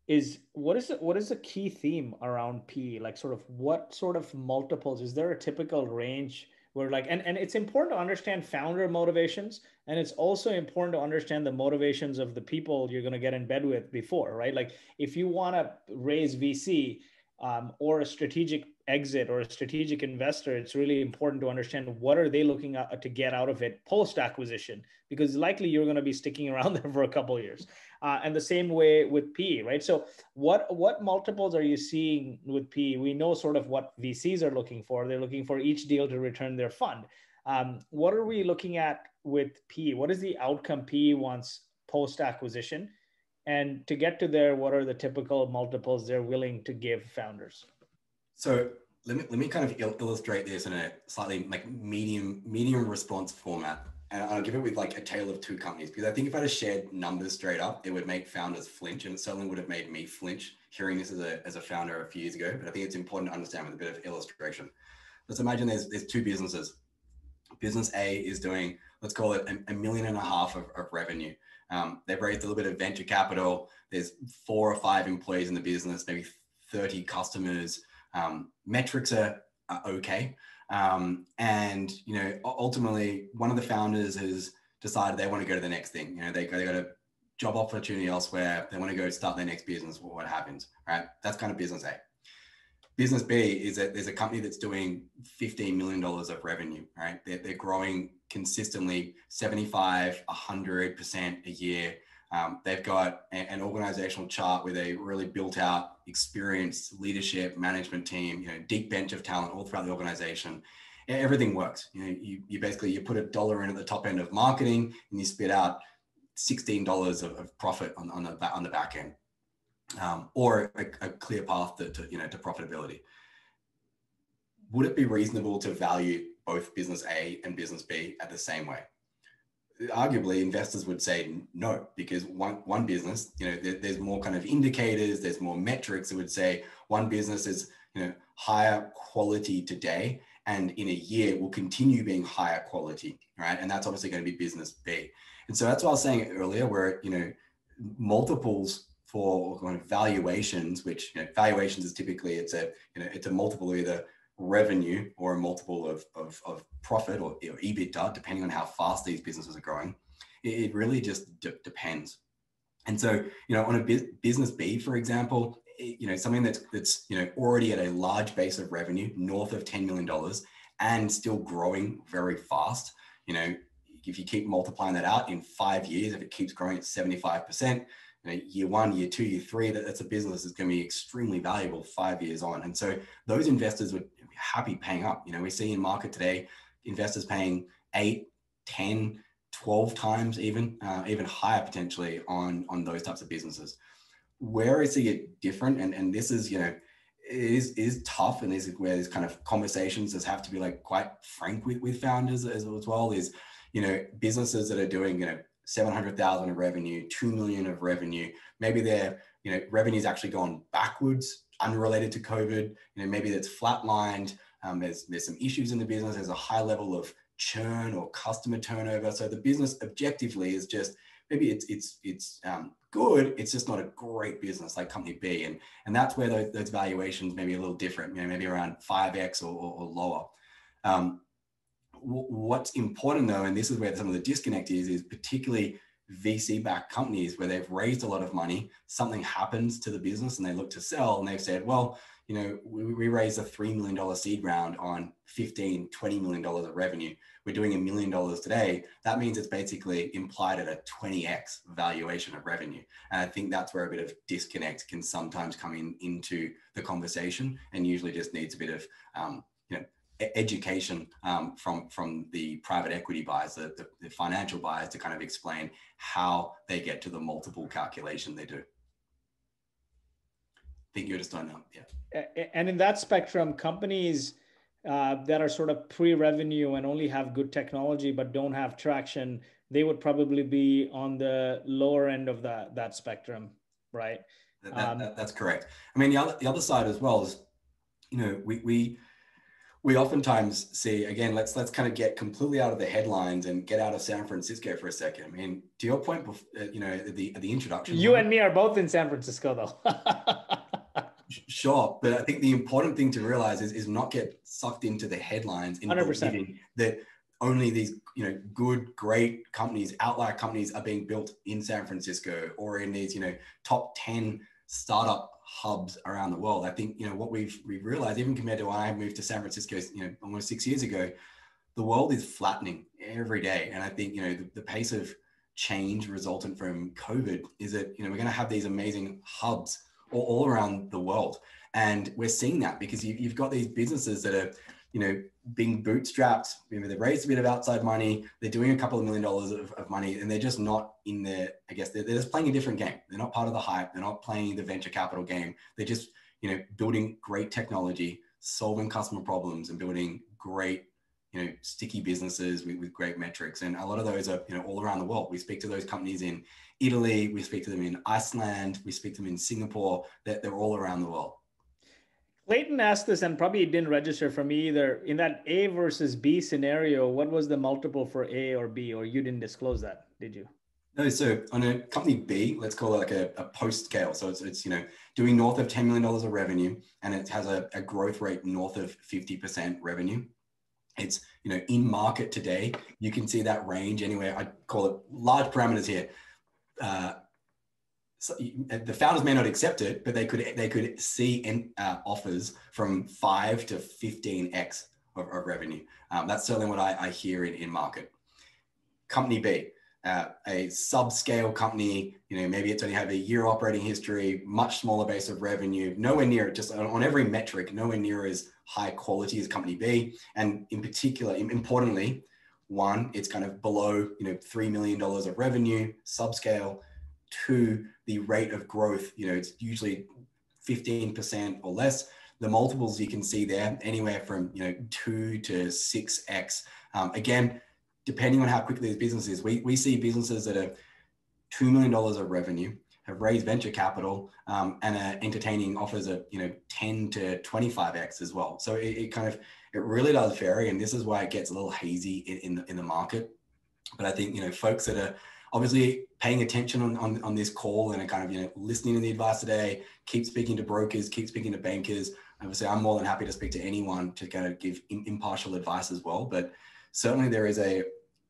is what is it what is the key theme around p? Like sort of what sort of multiples? Is there a typical range where like and, and it's important to understand founder motivations and it's also important to understand the motivations of the people you're going to get in bed with before right? Like if you want to raise vc um, or a strategic exit or a strategic investor it's really important to understand what are they looking to get out of it post acquisition because likely you're going to be sticking around [LAUGHS] there for a couple years uh, and the same way with P, right? So what what multiples are you seeing with P? We know sort of what VCs are looking for. They're looking for each deal to return their fund. Um, what are we looking at with P? What is the outcome P wants post acquisition? And to get to there, what are the typical multiples they're willing to give founders? So let me let me kind of illustrate this in a slightly like medium medium response format. and I'll give it with like a tale of two companies because I think if I had shared numbers straight up, it would make founders flinch, and it certainly would have made me flinch hearing this as a, as a founder a few years ago. But I think it's important to understand with a bit of illustration. Let's imagine there's there's two businesses. Business A is doing let's call it a, a million and a half of, of revenue. Um, they've raised a little bit of venture capital. There's four or five employees in the business, maybe 30 customers. Um, metrics are, are okay. Um, and you know, ultimately, one of the founders has decided they want to go to the next thing. You know, they, they got a job opportunity elsewhere. They want to go start their next business. What happens? Right? That's kind of business A. Business B is that there's a company that's doing $15 million of revenue, right? They're, they're growing consistently 75, 100% a year. Um, they've got a, an organizational chart with a really built out, experienced leadership management team, you know, deep bench of talent all throughout the organization. Everything works. You know, you, you basically you put a dollar in at the top end of marketing, and you spit out sixteen dollars of, of, profit on, on the on the back end, um, or a, a, clear path to, to you know to profitability. Would it be reasonable to value both business A and business B at the same way? arguably investors would say no because one one business you know there, there's more kind of indicators there's more metrics that would say one business is you know higher quality today and in a year will continue being higher quality right and that's obviously going to be business b and so that's what i was saying earlier where you know multiples for kind of valuations which you know, valuations is typically it's a you know it's a multiple either revenue or a multiple of, of, of profit or, EBITDA, depending on how fast these businesses are growing. It, it really just d- depends. And so, you know, on a bu- business B, for example, it, you know, something that's that's you know already at a large base of revenue, north of ten million dollars, and still growing very fast. You know, if you keep multiplying that out in five years, if it keeps growing at seventy five percent, you know, year one, year two, year three, that, that's a business that's going to be extremely valuable five years on. And so those investors would be happy paying up. You know, we see in market today investors paying eight, 10, 12 times even, uh, even higher potentially on, on those types of businesses. Where I see it different, and, and this is, you know, is is tough and this is where these kind of conversations just have to be like quite frank with, with founders as, as well is you know businesses that are doing you know 700,000 of revenue 2 million of revenue maybe their you know revenue's actually gone backwards unrelated to COVID. You know, maybe that's flatlined. Um, there's there's some issues in the business. There's a high level of churn or customer turnover. So the business objectively is just maybe it's it's it's um, good. It's just not a great business like company B, and and that's where those, those valuations maybe a little different. You know, maybe around five x or, or, or, lower. Um, what's important though, and this is where some of the disconnect is, is particularly VC backed companies where they've raised a lot of money, something happens to the business and they look to sell and they've said, well, you know, we, we raised a $3 million seed round on 15, $20 million of revenue. We're doing a million dollars today. That means it's basically implied at a 20x valuation of revenue. And I think that's where a bit of disconnect can sometimes come in into the conversation and usually just needs a bit of, um, you know, education um, from from the private equity buyers, the, the, the, financial buyers, to kind of explain how they get to the multiple calculation they do. I think you're just on that, yeah. And in that spectrum, companies uh, that are sort of pre-revenue and only have good technology but don't have traction, they would probably be on the lower end of that that spectrum, right? That, that, um, that, that's correct. I mean, the other the other side as well is, you know, we we we oftentimes see again let's let's kind of get completely out of the headlines and get out of san francisco for a second. I mean to your point uh, you know the the introduction you and me are both in san francisco though. [LAUGHS] Sure but i think the important thing to realize is, is not get sucked into the headlines in 100% that only these you know good great companies outlier companies are being built in san francisco or in these you know top 10 startup hubs around the world. I think you know what we've we've realized, even compared to when I moved to San Francisco, you know, almost six years ago, the world is flattening every day, and I think you know the, the pace of change resultant from COVID is that you know we're going to have these amazing hubs all, all around the world, and we're seeing that because you, you've got these businesses that are you know, being bootstrapped, they've raised a bit of outside money, they're doing a couple of million dollars of, of money, and they're just not in the, I guess they're, they're just playing a different game. They're not part of the hype. They're not playing the venture capital game. They're just, you know, building great technology, solving customer problems and building great you know sticky businesses with, with great metrics. And a lot of those are you know all around the world. We speak to those companies in italy. We speak to them in iceland. We speak to them in singapore. They're, they're all around the world Clayton asked this and probably it didn't register for me either. In that A versus B scenario, what was the multiple for A or B, or you didn't disclose that, did you? No, so on a company B, let's call it like a, a post scale. So it's, it's, you know, doing north of $10 million of revenue and it has a, a growth rate north of 50% revenue. It's, you know, in market today, you can see that range anywhere. I call it large parameters here. Uh, so the founders may not accept it, but they could they could see uh, offers from five to fifteen x of, of revenue. Um, that's certainly what I, I hear in, in market. Company B, uh, a subscale company, you know, maybe it's only have a year operating history, much smaller base of revenue, nowhere near just on, on every metric, nowhere near as high quality as company B. And in particular, importantly, one, it's kind of below, you know, $3 million of revenue, subscale. Two, the rate of growth, you know, it's usually 15% or less. The multiples you can see there, anywhere from, you know, two to 6X. Um, again, depending on how quickly this business is, we, we see businesses that are $2 million of revenue, have raised venture capital um, and are entertaining offers of, you know, 10 to 25X as well. So it, it, kind of, it really does vary. And this is why it gets a little hazy in, in, the, in the market. But I think, you know, folks that are obviously paying attention on, on, on this call and kind of, you know, listening to the advice today, keep speaking to brokers, keep speaking to bankers. Obviously, I'm more than happy to speak to anyone to kind of give impartial advice as well. But certainly there is a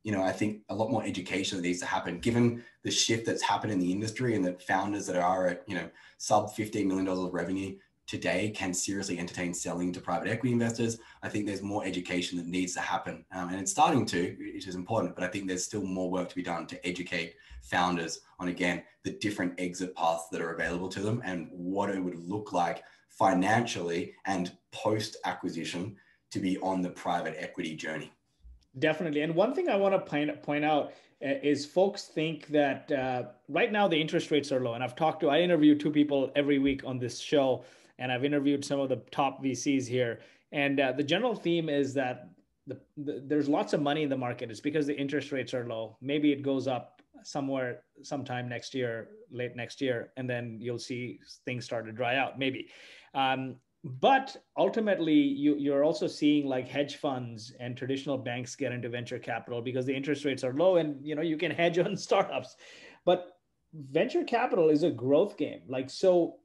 you know i think a lot more education that needs to happen given the shift that's happened in the industry and that founders that are at you know sub 15 million dollars of revenue today can seriously entertain selling to private equity investors i think there's more education that needs to happen um, and it's starting to which is important but i think there's still more work to be done to educate founders on again the different exit paths that are available to them and what it would look like financially and post acquisition to be on the private equity journey Definitely. And one thing I want to point, point out uh, is folks think that uh, right now the interest rates are low. And I've talked to, I interview two people every week on this show, and I've interviewed some of the top VCs here. And uh, the general theme is that the, the, there's lots of money in the market. It's because the interest rates are low. Maybe it goes up somewhere sometime next year, late next year, and then you'll see things start to dry out, maybe. Um, but ultimately you, you're also seeing like hedge funds and traditional banks get into venture capital because the interest rates are low and you know you can hedge [LAUGHS] on startups but venture capital is a growth game like so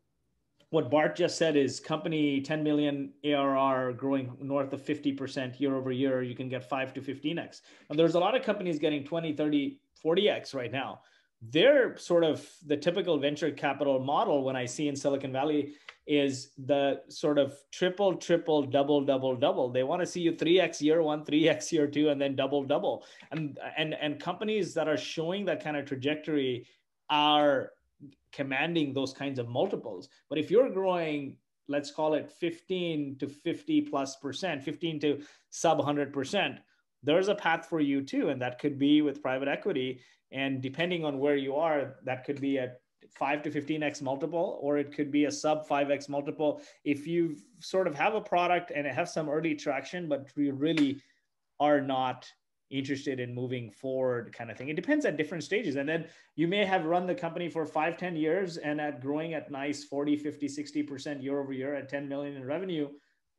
what bart just said is company 10 million arr growing north of 50% year over year you can get 5 to 15x and there's a lot of companies getting 20 30 40x right now they're sort of the typical venture capital model when i see in silicon valley is the sort of triple, triple, double, double, double. They want to see you 3x year one, 3x year two, and then double, double. And and and companies that are showing that kind of trajectory are commanding those kinds of multiples. But if you're growing, let's call it 15 to 50 plus percent, 15 to sub 100 percent, there's a path for you too. And that could be with private equity. And depending on where you are, that could be at 5 to 15x multiple or it could be a sub 5x multiple if you sort of have a product and has some early traction but we really are not interested in moving forward kind of thing. It depends at different stages. And then you may have run the company for 5 10 years and at growing at nice 40 50 60% year over year at 10 million in revenue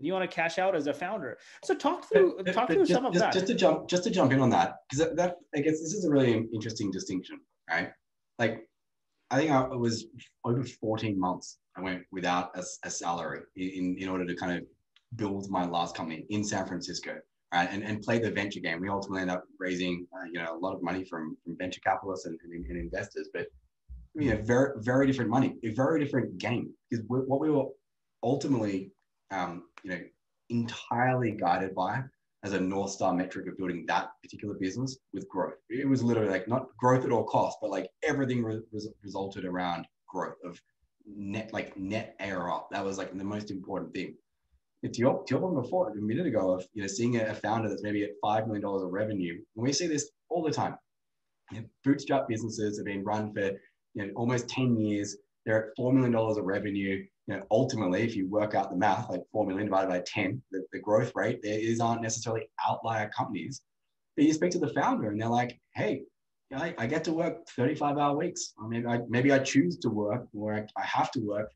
you want to cash out as a founder. So talk through but, talk but through just, some of just, that. just to jump just to jump in on that because that, that i guess this is a really interesting distinction right? Like I think I, it was over 14 months I went without a, a, salary in, in order to kind of build my last company in San Francisco, right? And, and play the venture game. We ultimately end up raising, uh, you know, a lot of money from, from venture capitalists and, and, and investors, but you know, very, very different money, a very different game. Because what we were ultimately, um, you know, entirely guided by as a North Star metric of building that particular business with growth. It was literally like not growth at all costs, but like everything re- resulted around growth of net, like net ARR. That was like the most important thing. To your, point before, a minute ago, of you know seeing a, founder that's maybe at five million dollars of revenue, and we see this all the time. You know, bootstrap businesses have been run for you know almost ten years. They're at four million dollars of revenue you know, ultimately, if you work out the math, like 4 million divided by 10, the, the growth rate, there is aren't necessarily outlier companies. But you speak to the founder and they're like, hey, I, I get to work 35 hour weeks. Or maybe I, maybe I choose to work or I, I have to work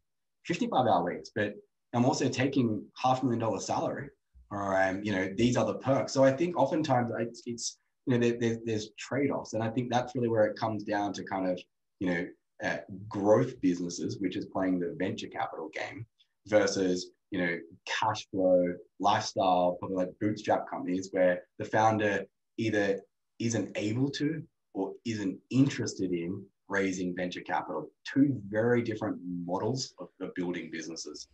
55 hour weeks, but I'm also taking half a million dollar salary or, you know, these are the perks. So I think oftentimes it's, it's you know, there, there's, there's trade-offs. And I think that's really where it comes down to kind of, you know, uh, growth businesses, which is playing the venture capital game versus, you know, cash flow, lifestyle, probably like bootstrap companies where the founder either isn't able to or isn't interested in raising venture capital. Two very different models of, of building businesses.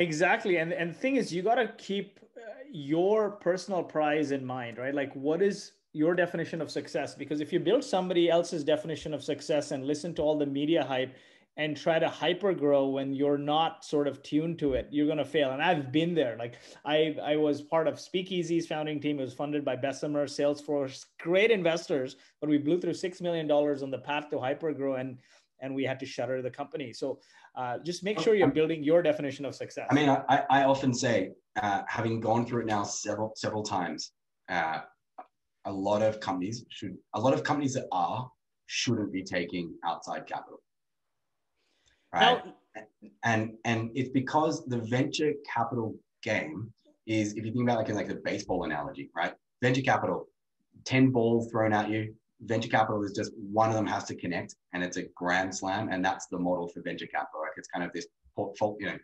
Exactly. And, and the thing is, you got to keep uh, your personal prize in mind, right? Like, what is your definition of success? Because if you build somebody else's definition of success and listen to all the media hype, and try to hyper grow when you're not sort of tuned to it you're going to fail and i've been there like i i was part of speakeasy's founding team it was funded by bessemer salesforce great investors but we blew through six million dollars on the path to hyper grow and and we had to shutter the company so uh, just make sure you're building your definition of success i mean i, I often say uh, having gone through it now several several times uh, a lot of companies should a lot of companies that are shouldn't be taking outside capital right? Now, and and it's because the venture capital game is, if you think about like in like the baseball analogy, right? Venture capital, ten balls thrown at you. Venture capital is just one of them has to connect, and it's a grand slam, and that's the model for venture capital. Like it's kind of this portfolio, you know,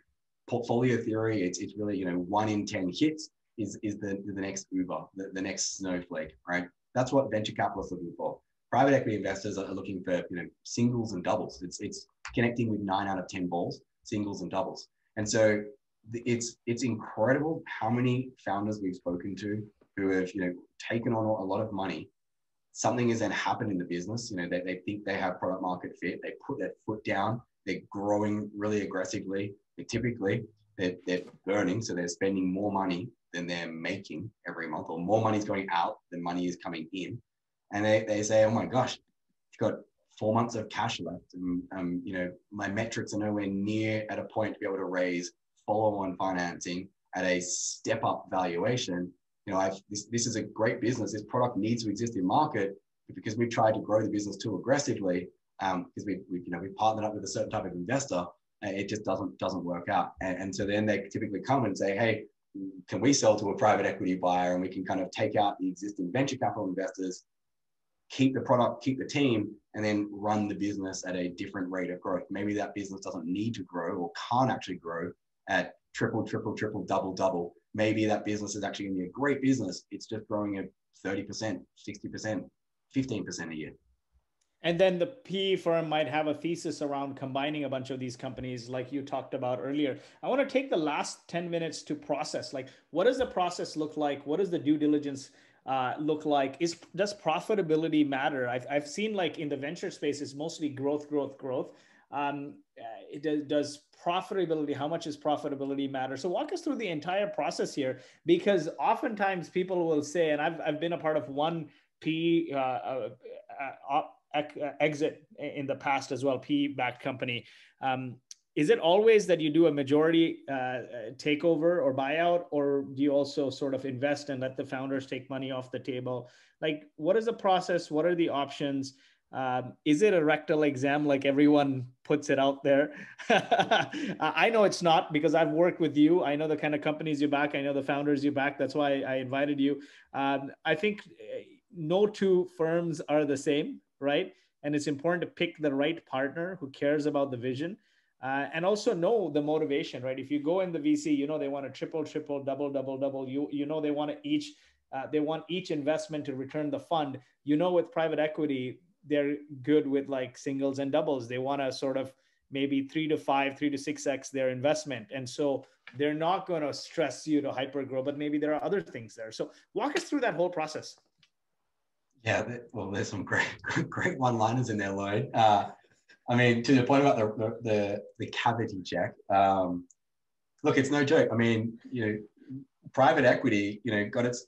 portfolio theory. It's it's really you know one in ten hits is is the the next Uber, the, the next snowflake, right? That's what venture capital is looking for private equity investors are looking for you know singles and doubles. It's it's connecting with nine out of ten balls, singles and doubles. And so it's it's incredible how many founders we've spoken to who have you know taken on a lot of money. Something has then happened in the business. You know they, they think they have product market fit. They put their foot down. They're growing really aggressively. They typically they're, they're burning, so they're spending more money than they're making every month, or more money is going out than money is coming in and they, they say, oh my gosh, you've got four months of cash left. And, um, you know, my metrics are nowhere near at a point to be able to raise follow-on financing at a step-up valuation. You know, I've, this, this is a great business. This product needs to exist in market, because we've tried to grow the business too aggressively, um, because we, we, you know, we partnered up with a certain type of investor, uh, it just doesn't doesn't work out. And, and so then they typically come and say, hey, can we sell to a private equity buyer and we can kind of take out the existing venture capital investors keep the product, keep the team, and then run the business at a different rate of growth. Maybe that business doesn't need to grow or can't actually grow at triple, triple, triple, double, double. Maybe that business is actually going to be a great business. It's just growing at 30%, 60%, 15% a year. And then the PE firm might have a thesis around combining a bunch of these companies, like you talked about earlier. I want to take the last 10 minutes to process. Like, what does the process look like? What does the due diligence uh, look like? Is does profitability matter? I've I've seen like in the venture space, it's mostly growth, growth, growth. Um, uh, it does, does profitability how much does profitability matter? So walk us through the entire process here because oftentimes people will say and i've, I've been a part of one p uh, uh, uh, uh exit in the past as well p backed company. Um, is it always that you do a majority takeover or buyout or do you also sort of invest and let the founders take money off the table? Like what is the process? What are the options um, is it a rectal exam like everyone puts it out there [LAUGHS] i know it's not because i've worked with you i know the kind of companies you back i know the founders you back that's why i invited you um, i think uh, no two firms are the same right and it's important to pick the right partner who cares about the vision uh, and also know the motivation, right? If you go in the VC, you know they want to triple, triple, double, double, double. You you know they want to each uh, they want each investment to return the fund. You know, with private equity, they're good with like singles and doubles. They want to sort of maybe three to five, three to six x their investment, and so they're not going to stress you to hyper grow. But maybe there are other things there. So walk us through that whole process. Yeah, well, there's some great [LAUGHS] great one liners in there, Lloyd. Uh, I mean, to the point about the the, the cavity check. Um, look, it's no joke. I mean, you know, private equity, you know, got its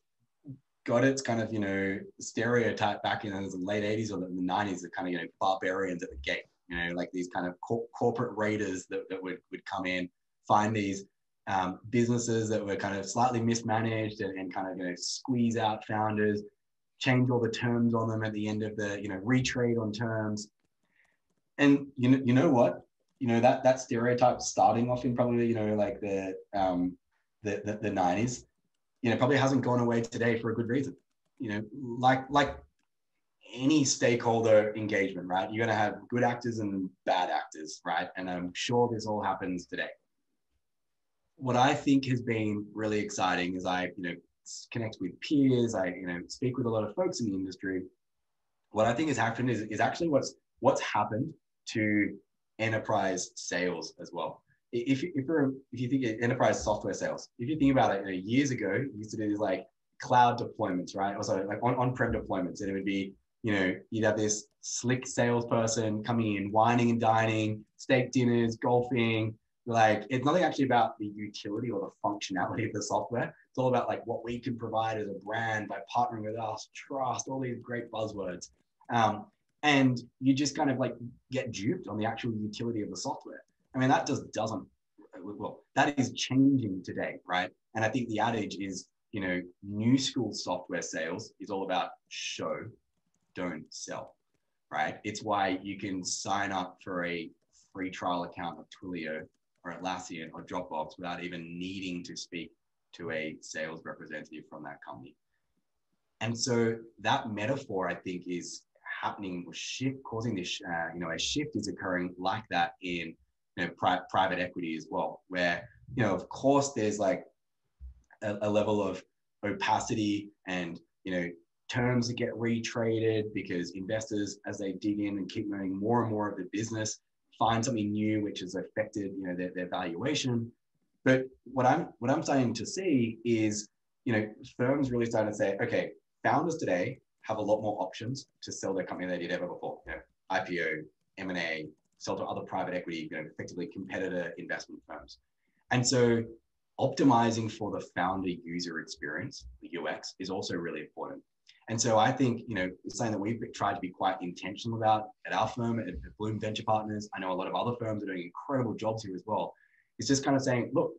got its kind of you know stereotype back in the late '80s or the '90s, the kind of you know barbarians at the gate, You know, like these kind of cor- corporate raiders that, that would, would come in, find these um, businesses that were kind of slightly mismanaged and, and kind of, you know, squeeze out founders, change all the terms on them at the end of the, you know, retrade on terms. And you know, you know what? You know, that that stereotype starting off in probably, you know, like the um the, the, the 90s, you know, probably hasn't gone away today for a good reason. You know, like like any stakeholder engagement, right? You're going to have good actors and bad actors, right? And I'm sure this all happens today. What I think has been really exciting is I, you know, connect with peers, I, you know, speak with a lot of folks in the industry. What I think has happened is, is actually what's what's happened to enterprise sales as well. If, if you're if you think enterprise software sales, if you think about it, you know, years ago, you used to do these like cloud deployments, right? Also like on, on-prem deployments, and it would be you know, you'd have this slick salesperson coming in, wining and dining, steak dinners, golfing. Like it's nothing actually about the utility or the functionality of the software. It's all about like what we can provide as a brand by partnering with us, trust, all these great buzzwords. Um, and you just kind of like get duped on the actual utility of the software. I mean, that just doesn't, well, that is changing today, right? And I think the adage is, you know, new school software sales is all about show, don't sell, right? It's why you can sign up for a free trial account of Twilio or Atlassian or Dropbox without even needing to speak to a sales representative from that company. And so that metaphor, I think, is happening or shift, causing this, uh, you know, a shift is occurring like that in you know, pri- private equity as well, where, you know, of course, there's like a, a level of opacity and, you know, terms that get retraded because investors, as they dig in and keep learning more and more of the business, find something new which has affected you know their, their valuation. But what I'm what I'm starting to see is you know firms really starting to say, okay, founders today have a lot more options to sell their company than they did ever before. You know, IPO, M&A, sell to other private equity, you know, effectively competitor investment firms. And so optimizing for the founder user experience, the UX, is also really important. And so I think, you know, it's something that we've tried to be quite intentional about at our firm, at, Bloom Venture Partners. I know a lot of other firms are doing incredible jobs here as well. It's just kind of saying, look,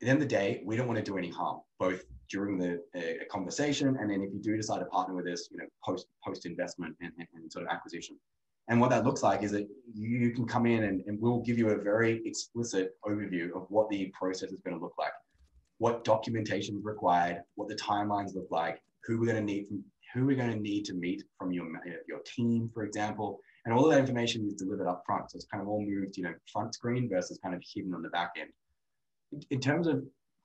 at the end of the day, we don't want to do any harm, both during the uh, conversation and then if you do decide to partner with us, you know, post post investment and, and, and, sort of acquisition. And what that looks like is that you can come in and, and we'll give you a very explicit overview of what the process is going to look like, what documentation is required, what the timelines look like, who we're going to need from who we're going to need to meet from your your team, for example, and all of that information is delivered up front. So it's kind of all moved, you know, front screen versus kind of hidden on the back end. In, in terms of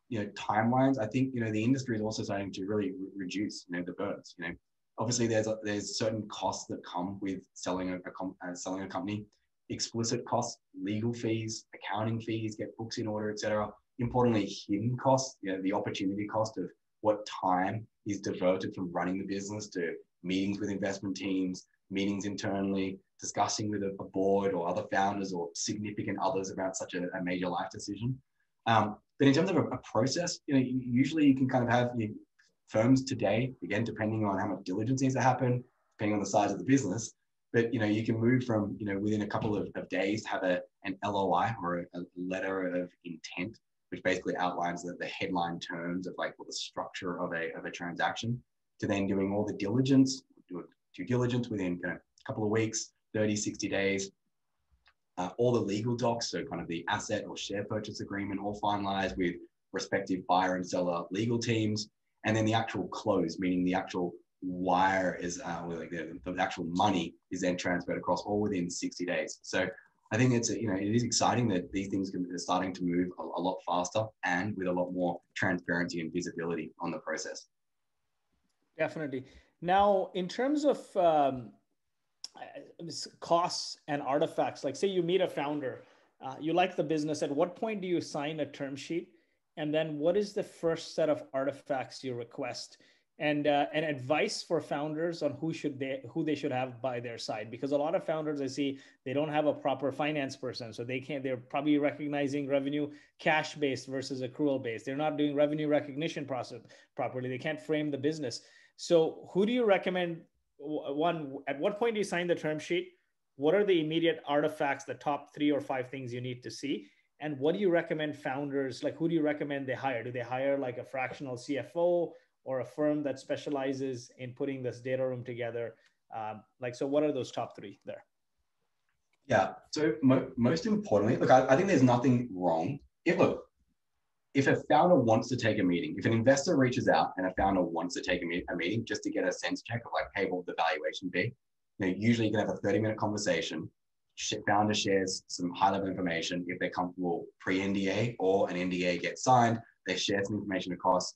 you know timelines, I think you know the industry is also starting to really re- reduce you know the burdens. You know, obviously there's a, there's certain costs that come with selling a, a uh, selling a company, explicit costs, legal fees, accounting fees, get books in order, etc. Importantly, hidden costs, you know, the opportunity cost of what time is diverted from running the business to meetings with investment teams, meetings internally, discussing with a, a board or other founders or significant others about such a, a major life decision. Um, but in terms of a, a, process, you know, usually you can kind of have you firms today, again, depending on how much diligence needs to happen, depending on the size of the business, but you know, you can move from, you know, within a couple of, of days, have a, an LOI or a, a letter of intent which basically outlines the, the headline terms of like what the structure of a, of a transaction, to then doing all the diligence, do due diligence within a couple of weeks, 30, 60 days, uh, all the legal docs, so kind of the asset or share purchase agreement, all finalized with respective buyer and seller legal teams, and then the actual close, meaning the actual wire is, uh, like the, the actual money is then transferred across all within 60 days. So I think it's you know it is exciting that these things are starting to move a, a lot faster and with a lot more transparency and visibility on the process. Definitely. Now, in terms of um, costs and artifacts, like say you meet a founder, uh, you like the business. At what point do you sign a term sheet? And then what is the first set of artifacts you request? and uh, and advice for founders on who should they who they should have by their side because a lot of founders i see they don't have a proper finance person. So they can't they're probably recognizing revenue cash based versus accrual based they're not doing revenue recognition process properly. They can't frame the business. So who do you recommend one at what point do you sign the term sheet? What are the immediate artifacts, the top three or five things you need to see? And what do you recommend founders, like who do you recommend they hire? Do they hire like a fractional CFO or a firm that specializes in putting this data room together? Um, like, so what are those top three there? Yeah. So mo- most importantly, look, I, I think there's nothing wrong. If look, if a founder wants to take a meeting, if an investor reaches out and a founder wants to take a, me- a meeting just to get a sense check of like, hey, what would the valuation be? You know, usually you can have a 30 minute conversation. Founder shares some high level information. If they're comfortable pre NDA or an NDA gets signed, they share some information across.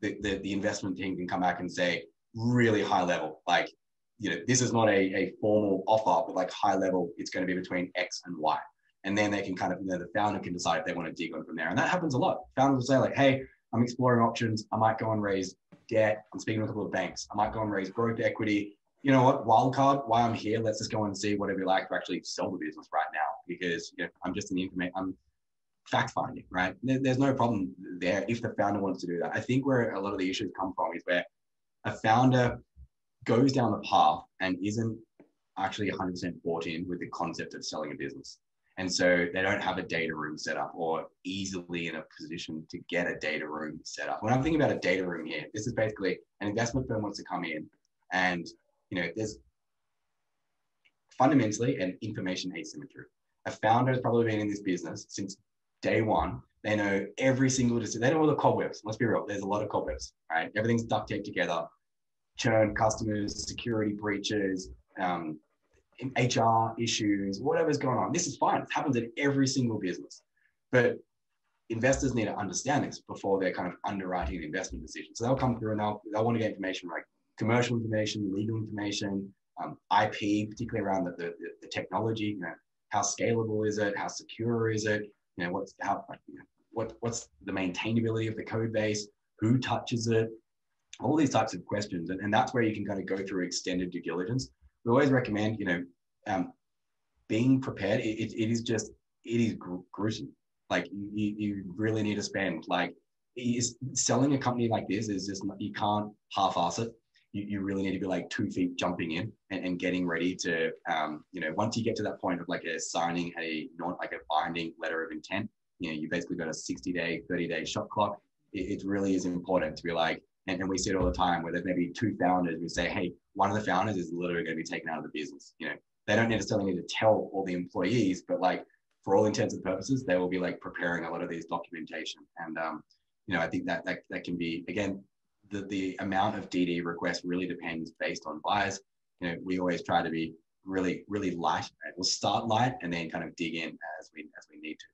The, the, the investment team can come back and say, really high level, like, you know, this is not a, a formal offer, but like high level, it's going to be between X and Y and then they can kind of, you know, the founder can decide if they want to dig on from there. And that happens a lot. Founders will say like, hey, I'm exploring options. I might go and raise debt. I'm speaking with a couple of banks. I might go and raise growth equity. You know what? Wildcard, why I'm here, let's just go and see whatever you like to actually sell the business right now because you know, I'm just in the information, I'm fact finding, right? There's no problem there if the founder wants to do that. I think where a lot of the issues come from is where a founder goes down the path and isn't actually 100% bought in with the concept of selling a business. And so they don't have a data room set up or easily in a position to get a data room set up. When I'm thinking about a data room here, this is basically an investment firm wants to come in and, you know, there's fundamentally an information asymmetry. A founder has probably been in this business since day one. They know every single decision. They know all the cobwebs. Let's be real. There's a lot of cobwebs, right? Everything's duct taped together. Churn, customers, security breaches, um, HR issues, whatever's going on. This is fine. It happens in every single business. But investors need to understand this before they're kind of underwriting an investment decision. So they'll come through and they'll, they'll want to get information like commercial information, legal information, um, IP, particularly around the, the, the, technology. You know, how scalable is it? How secure is it? You know, what's how you know, what what's the maintainability of the code base? Who touches it? All these types of questions, and, and that's where you can kind of go through extended due diligence we always recommend, you know, um, being prepared. It, it, it is just, it is gr- gruesome. Like you, you really need to spend like is selling a company like this is just, you can't half-ass it. You, you really need to be like two feet jumping in and, and getting ready to, um, you know, once you get to that point of like a signing a not like a binding letter of intent, you know, you basically got a 60 day, 30 day shot clock. It, it really is important to be like, and, and we see it all the time where there's maybe two founders who say, hey, one of the founders is literally going to be taken out of the business. You know, they don't necessarily need to tell all the employees, but like for all intents and purposes, they will be like preparing a lot of these documentation. And um, you know, I think that that that can be again the the amount of DD requests really depends based on buyers. You know, we always try to be really really light. We'll start light and then kind of dig in as we as we need to.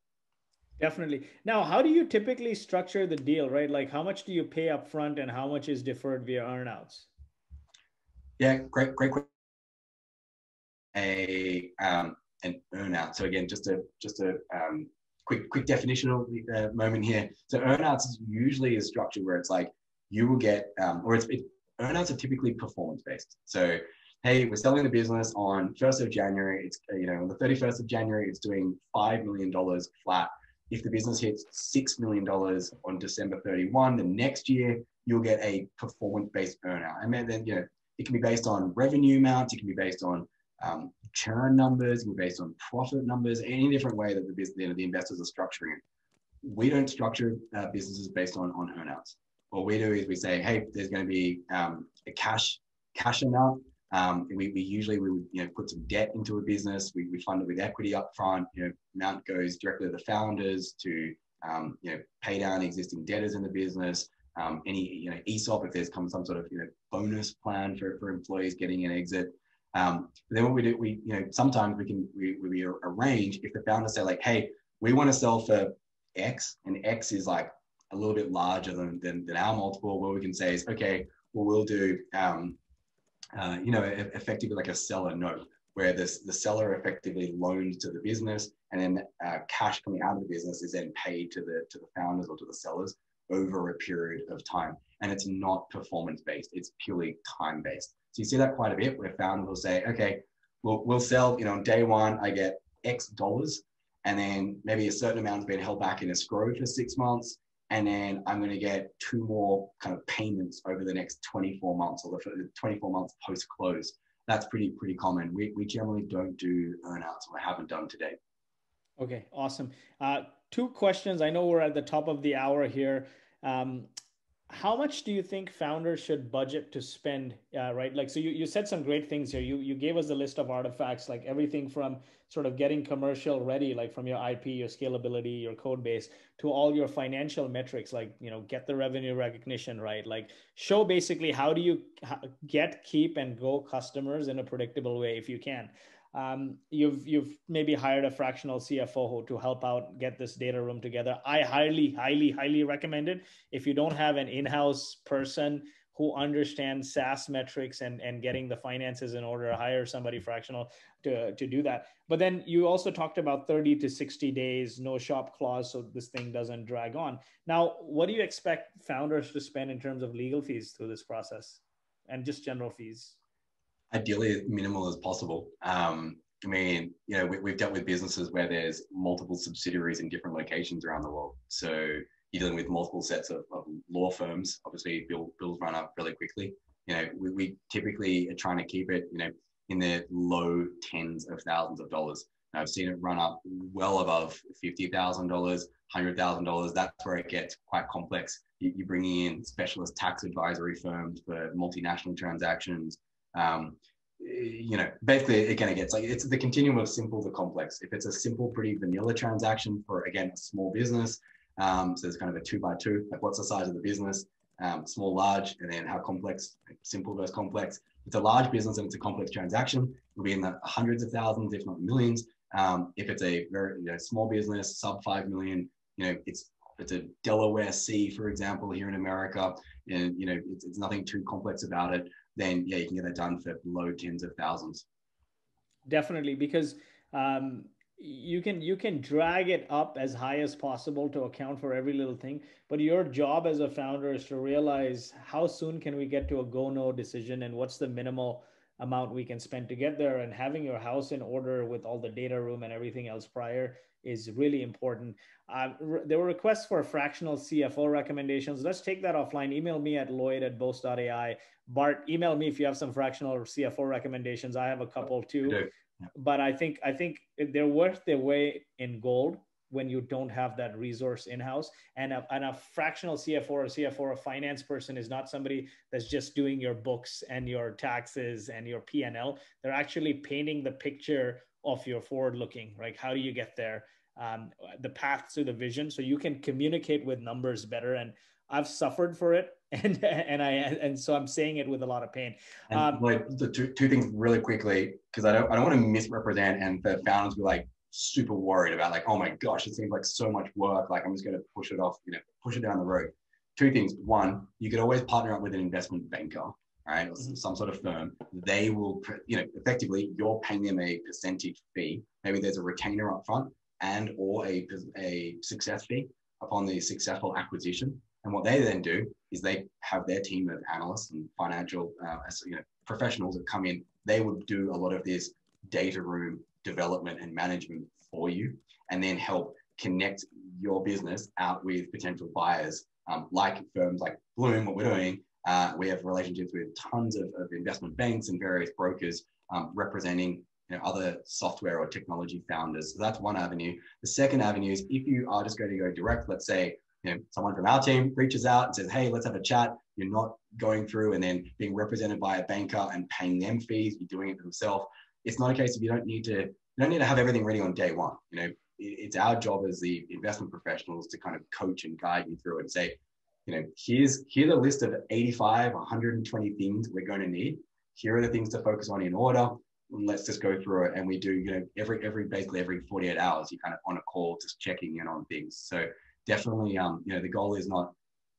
Definitely. Now, how do you typically structure the deal, right? Like, how much do you pay up front and how much is deferred via earnouts? Yeah, great, great. question. A um, an earnout. So again, just a just a um, quick quick definitional uh, moment here. So earnouts is usually a structure where it's like you will get, um, or it's it, earnouts are typically performance based. So hey, we're selling the business on first of January. It's you know on the thirty first of January, it's doing five million dollars flat if the business hits $6 million on December 31, the next year you'll get a performance-based earnout. And then, you know, it can be based on revenue amounts, it can be based on um, churn numbers, it can be based on profit numbers, any different way that the business, you know, the investors are structuring it. We don't structure uh, businesses based on, on earnouts. What we do is we say, hey, there's going to be um, a cash cash amount um, we, we usually we would you know put some debt into a business. We, we fund it with equity up front. You know, amount goes directly to the founders to um, you know pay down existing debtors in the business. Um, any you know ESOP if there's come some sort of you know bonus plan for, for employees getting an exit. Um, then what we do, we you know sometimes we can we, we arrange if the founders say like, hey, we want to sell for X and X is like a little bit larger than, than, than our multiple. What we can say is okay, well we'll do um, uh, you know, effectively like a seller note, where this, the seller effectively loans to the business, and then uh, cash coming out of the business is then paid to the to the founders or to the sellers over a period of time. And it's not performance based; it's purely time based. So you see that quite a bit, where founders will say, "Okay, we'll we'll sell. You know, on day one, I get X dollars." And then maybe a certain amount has been held back in escrow for six months and then I'm going to get two more kind of payments over the next 24 months or the 24 months post close. that's pretty pretty common. We, we generally don't do earnouts or haven't done today. Okay, awesome. Uh, two questions. I know we're at the top of the hour here. Um, how much do you think founders should budget to spend uh, right? Like so you, you said some great things here. You you gave us a list of artifacts like everything from sort of getting commercial ready like from your ip your scalability your code base to all your financial metrics like you know get the revenue recognition right? Like show basically how do you get keep and grow customers in a predictable way if you can um, you've you've maybe hired a fractional CFO to help out get this data room together. I highly, highly, highly recommend it. If you don't have an in-house person who understands SaaS metrics and, and getting the finances in order, hire somebody fractional to, to do that. But then you also talked about 30 to 60 days, no shop clause, so this thing doesn't drag on. Now, what do you expect founders to spend in terms of legal fees through this process and just general fees? Ideally minimal as possible. Um, I mean, you know, we, have dealt with businesses where there's multiple subsidiaries in different locations around the world. So you're dealing with multiple sets of, of law firms. Obviously, bill, bills run up really quickly. You know, we, we typically are trying to keep it, you know, in the low tens of thousands of dollars. I've seen it run up well above $50,000, $100,000. That's where it gets quite complex. You, are bringing in specialist tax advisory firms for multinational transactions, um, you know, basically, again, it gets like it's the continuum of simple to complex. If it's a simple, pretty vanilla transaction for again a small business, um, so it's kind of a two by two. Like, what's the size of the business? Um, small, large, and then how complex, simple versus complex. If it's a large business and it's a complex transaction. It'll be in the hundreds of thousands, if not millions. Um, if it's a very you know, small business, sub five million, you know, it's it's a Delaware C, for example, here in America, and you know, it's, it's nothing too complex about it then yeah, you can get that done for low tens of thousands. Definitely, because um, you can you can drag it up as high as possible to account for every little thing. But your job as a founder is to realize how soon can we get to a go no decision and what's the minimal amount we can spend to get there and having your house in order with all the data room and everything else prior is really important. Uh, re- there were requests for fractional CFO recommendations. Let's take that offline. Email me at lloyd at boast.ai. Bart, email me if you have some fractional CFO recommendations. I have a couple too. But I think I think they're worth their weight in gold when you don't have that resource in house. And a, and a fractional CFO or CFO or a finance person is not somebody that's just doing your books and your taxes and your P&L. They're actually painting the picture of your forward looking, right? How do you get there? Um, the path to the vision, so you can communicate with numbers better. And I've suffered for it, [LAUGHS] and and I and so I'm saying it with a lot of pain. Um, like the two, two things really quickly, because I don't I don't want to misrepresent, and the founders be like super worried about like, oh my gosh, it seems like so much work. Like I'm just going to push it off, you know, push it down the road. Two things. One, you could always partner up with an investment banker right, or mm-hmm. some sort of firm, they will, you know, effectively you're paying them a percentage fee. Maybe there's a retainer up front and or a, a success fee upon the successful acquisition. And what they then do is they have their team of analysts and financial uh, you know, professionals that come in. They would do a lot of this data room development and management for you, and then help connect your business out with potential buyers, um, like firms like Bloom, what we're doing, uh, we have relationships with tons of, of investment banks and various brokers um, representing you know, other software or technology founders. So that's one avenue. The second avenue is if you are just going to go direct, let's say you know, someone from our team reaches out and says, hey, let's have a chat. You're not going through and then being represented by a banker and paying them fees. You're doing it themselves. It's not a case of you don't need to you don't need to have everything ready on day one. You know, it's our job as the investment professionals to kind of coach and guide you through and say, you know, here's here's a list of 85, 120 things we're going to need. Here are the things to focus on in order. Let's just go through it. And we do, you know, every every basically every 48 hours, you're kind of on a call, just checking in on things. So definitely, um, you know, the goal is not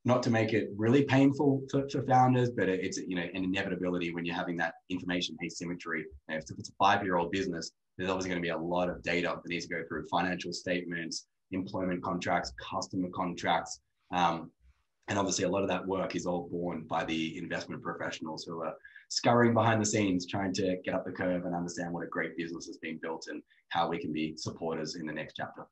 not to make it really painful for, founders, but it's you know an inevitability when you're having that information asymmetry. And if it's a five-year-old business, there's obviously going to be a lot of data that needs to go through financial statements, employment contracts, customer contracts. Um, and obviously, a lot of that work is all borne by the investment professionals who are scurrying behind the scenes, trying to get up the curve and understand what a great business is being built and how we can be supporters in the next chapter.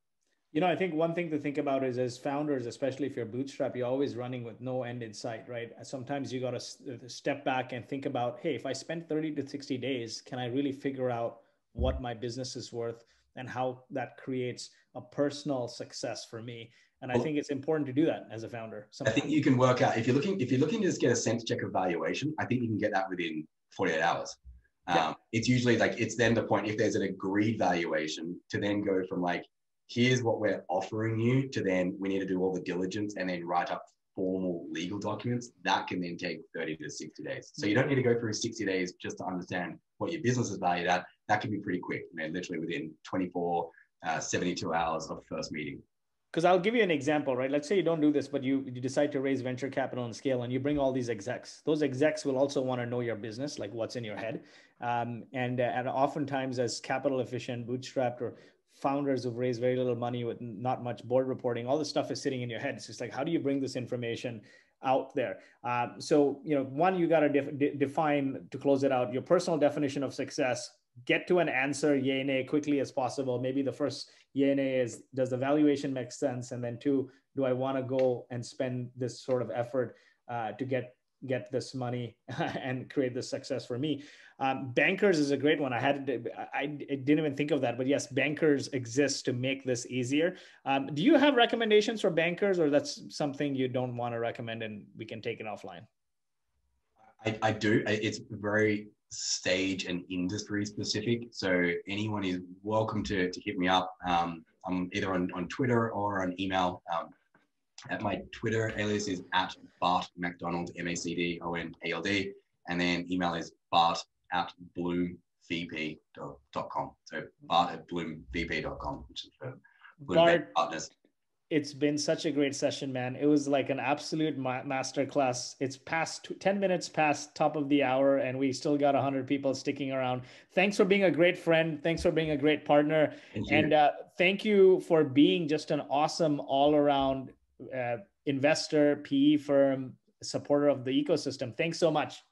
You know, I think one thing to think about is as founders, especially if you're bootstrap, you're always running with no end in sight, right? Sometimes you got to step back and think about, hey, if I spend 30 to 60 days, can I really figure out what my business is worth and how that creates a personal success for me? And I think it's important to do that as a founder. Sometimes. I think you can work out if you're looking if you're looking to just get a sense check of valuation. I think you can get that within 48 hours. Yeah. Um, it's usually like it's then the point if there's an agreed valuation to then go from like here's what we're offering you to then we need to do all the diligence and then write up formal legal documents that can then take 30 to 60 days so you don't need to go through 60 days just to understand what your business is valued at that can be pretty quick you know literally within 24 uh, 72 hours of first meeting because I'll give you an example, right? Let's say you don't do this, but you, you decide to raise venture capital and scale, and you bring all these execs. Those execs will also want to know your business, like what's in your head. Um, and, uh, and oftentimes, as capital efficient, bootstrapped, or founders who've raised very little money with not much board reporting, all this stuff is sitting in your head. It's just like, how do you bring this information out there? Um, so, you know, one, you got to def- de- define to close it out your personal definition of success. Get to an answer, yay, nay, quickly as possible. Maybe the first yay, nay is does the valuation make sense? And then two, do I want to go and spend this sort of effort uh, to get get this money [LAUGHS] and create this success for me. Um, bankers is a great one. I had I, I, didn't even think of that, but yes, bankers exist to make this easier. Um, do you have recommendations for bankers, or that's something you don't want to recommend, and we can take it offline? I, I do. It's very stage and industry specific. So anyone is welcome to, to hit me up. Um, I'm either on, on Twitter or on email. Um, at my Twitter alias is at Bart Macdonald, M A C D O N A L D. And then email is Bart at bloomvp.com. So Bart at bloomvp.com, which is for Bloom Bart, Partners. It's been such a great session, man. It was like an absolute ma- master class. It's past 10 minutes past top of the hour, and we still got 100 people sticking around. Thanks for being a great friend. Thanks for being a great partner. And uh, thank you for being just an awesome all around uh, investor, PE firm, supporter of the ecosystem. Thanks so much.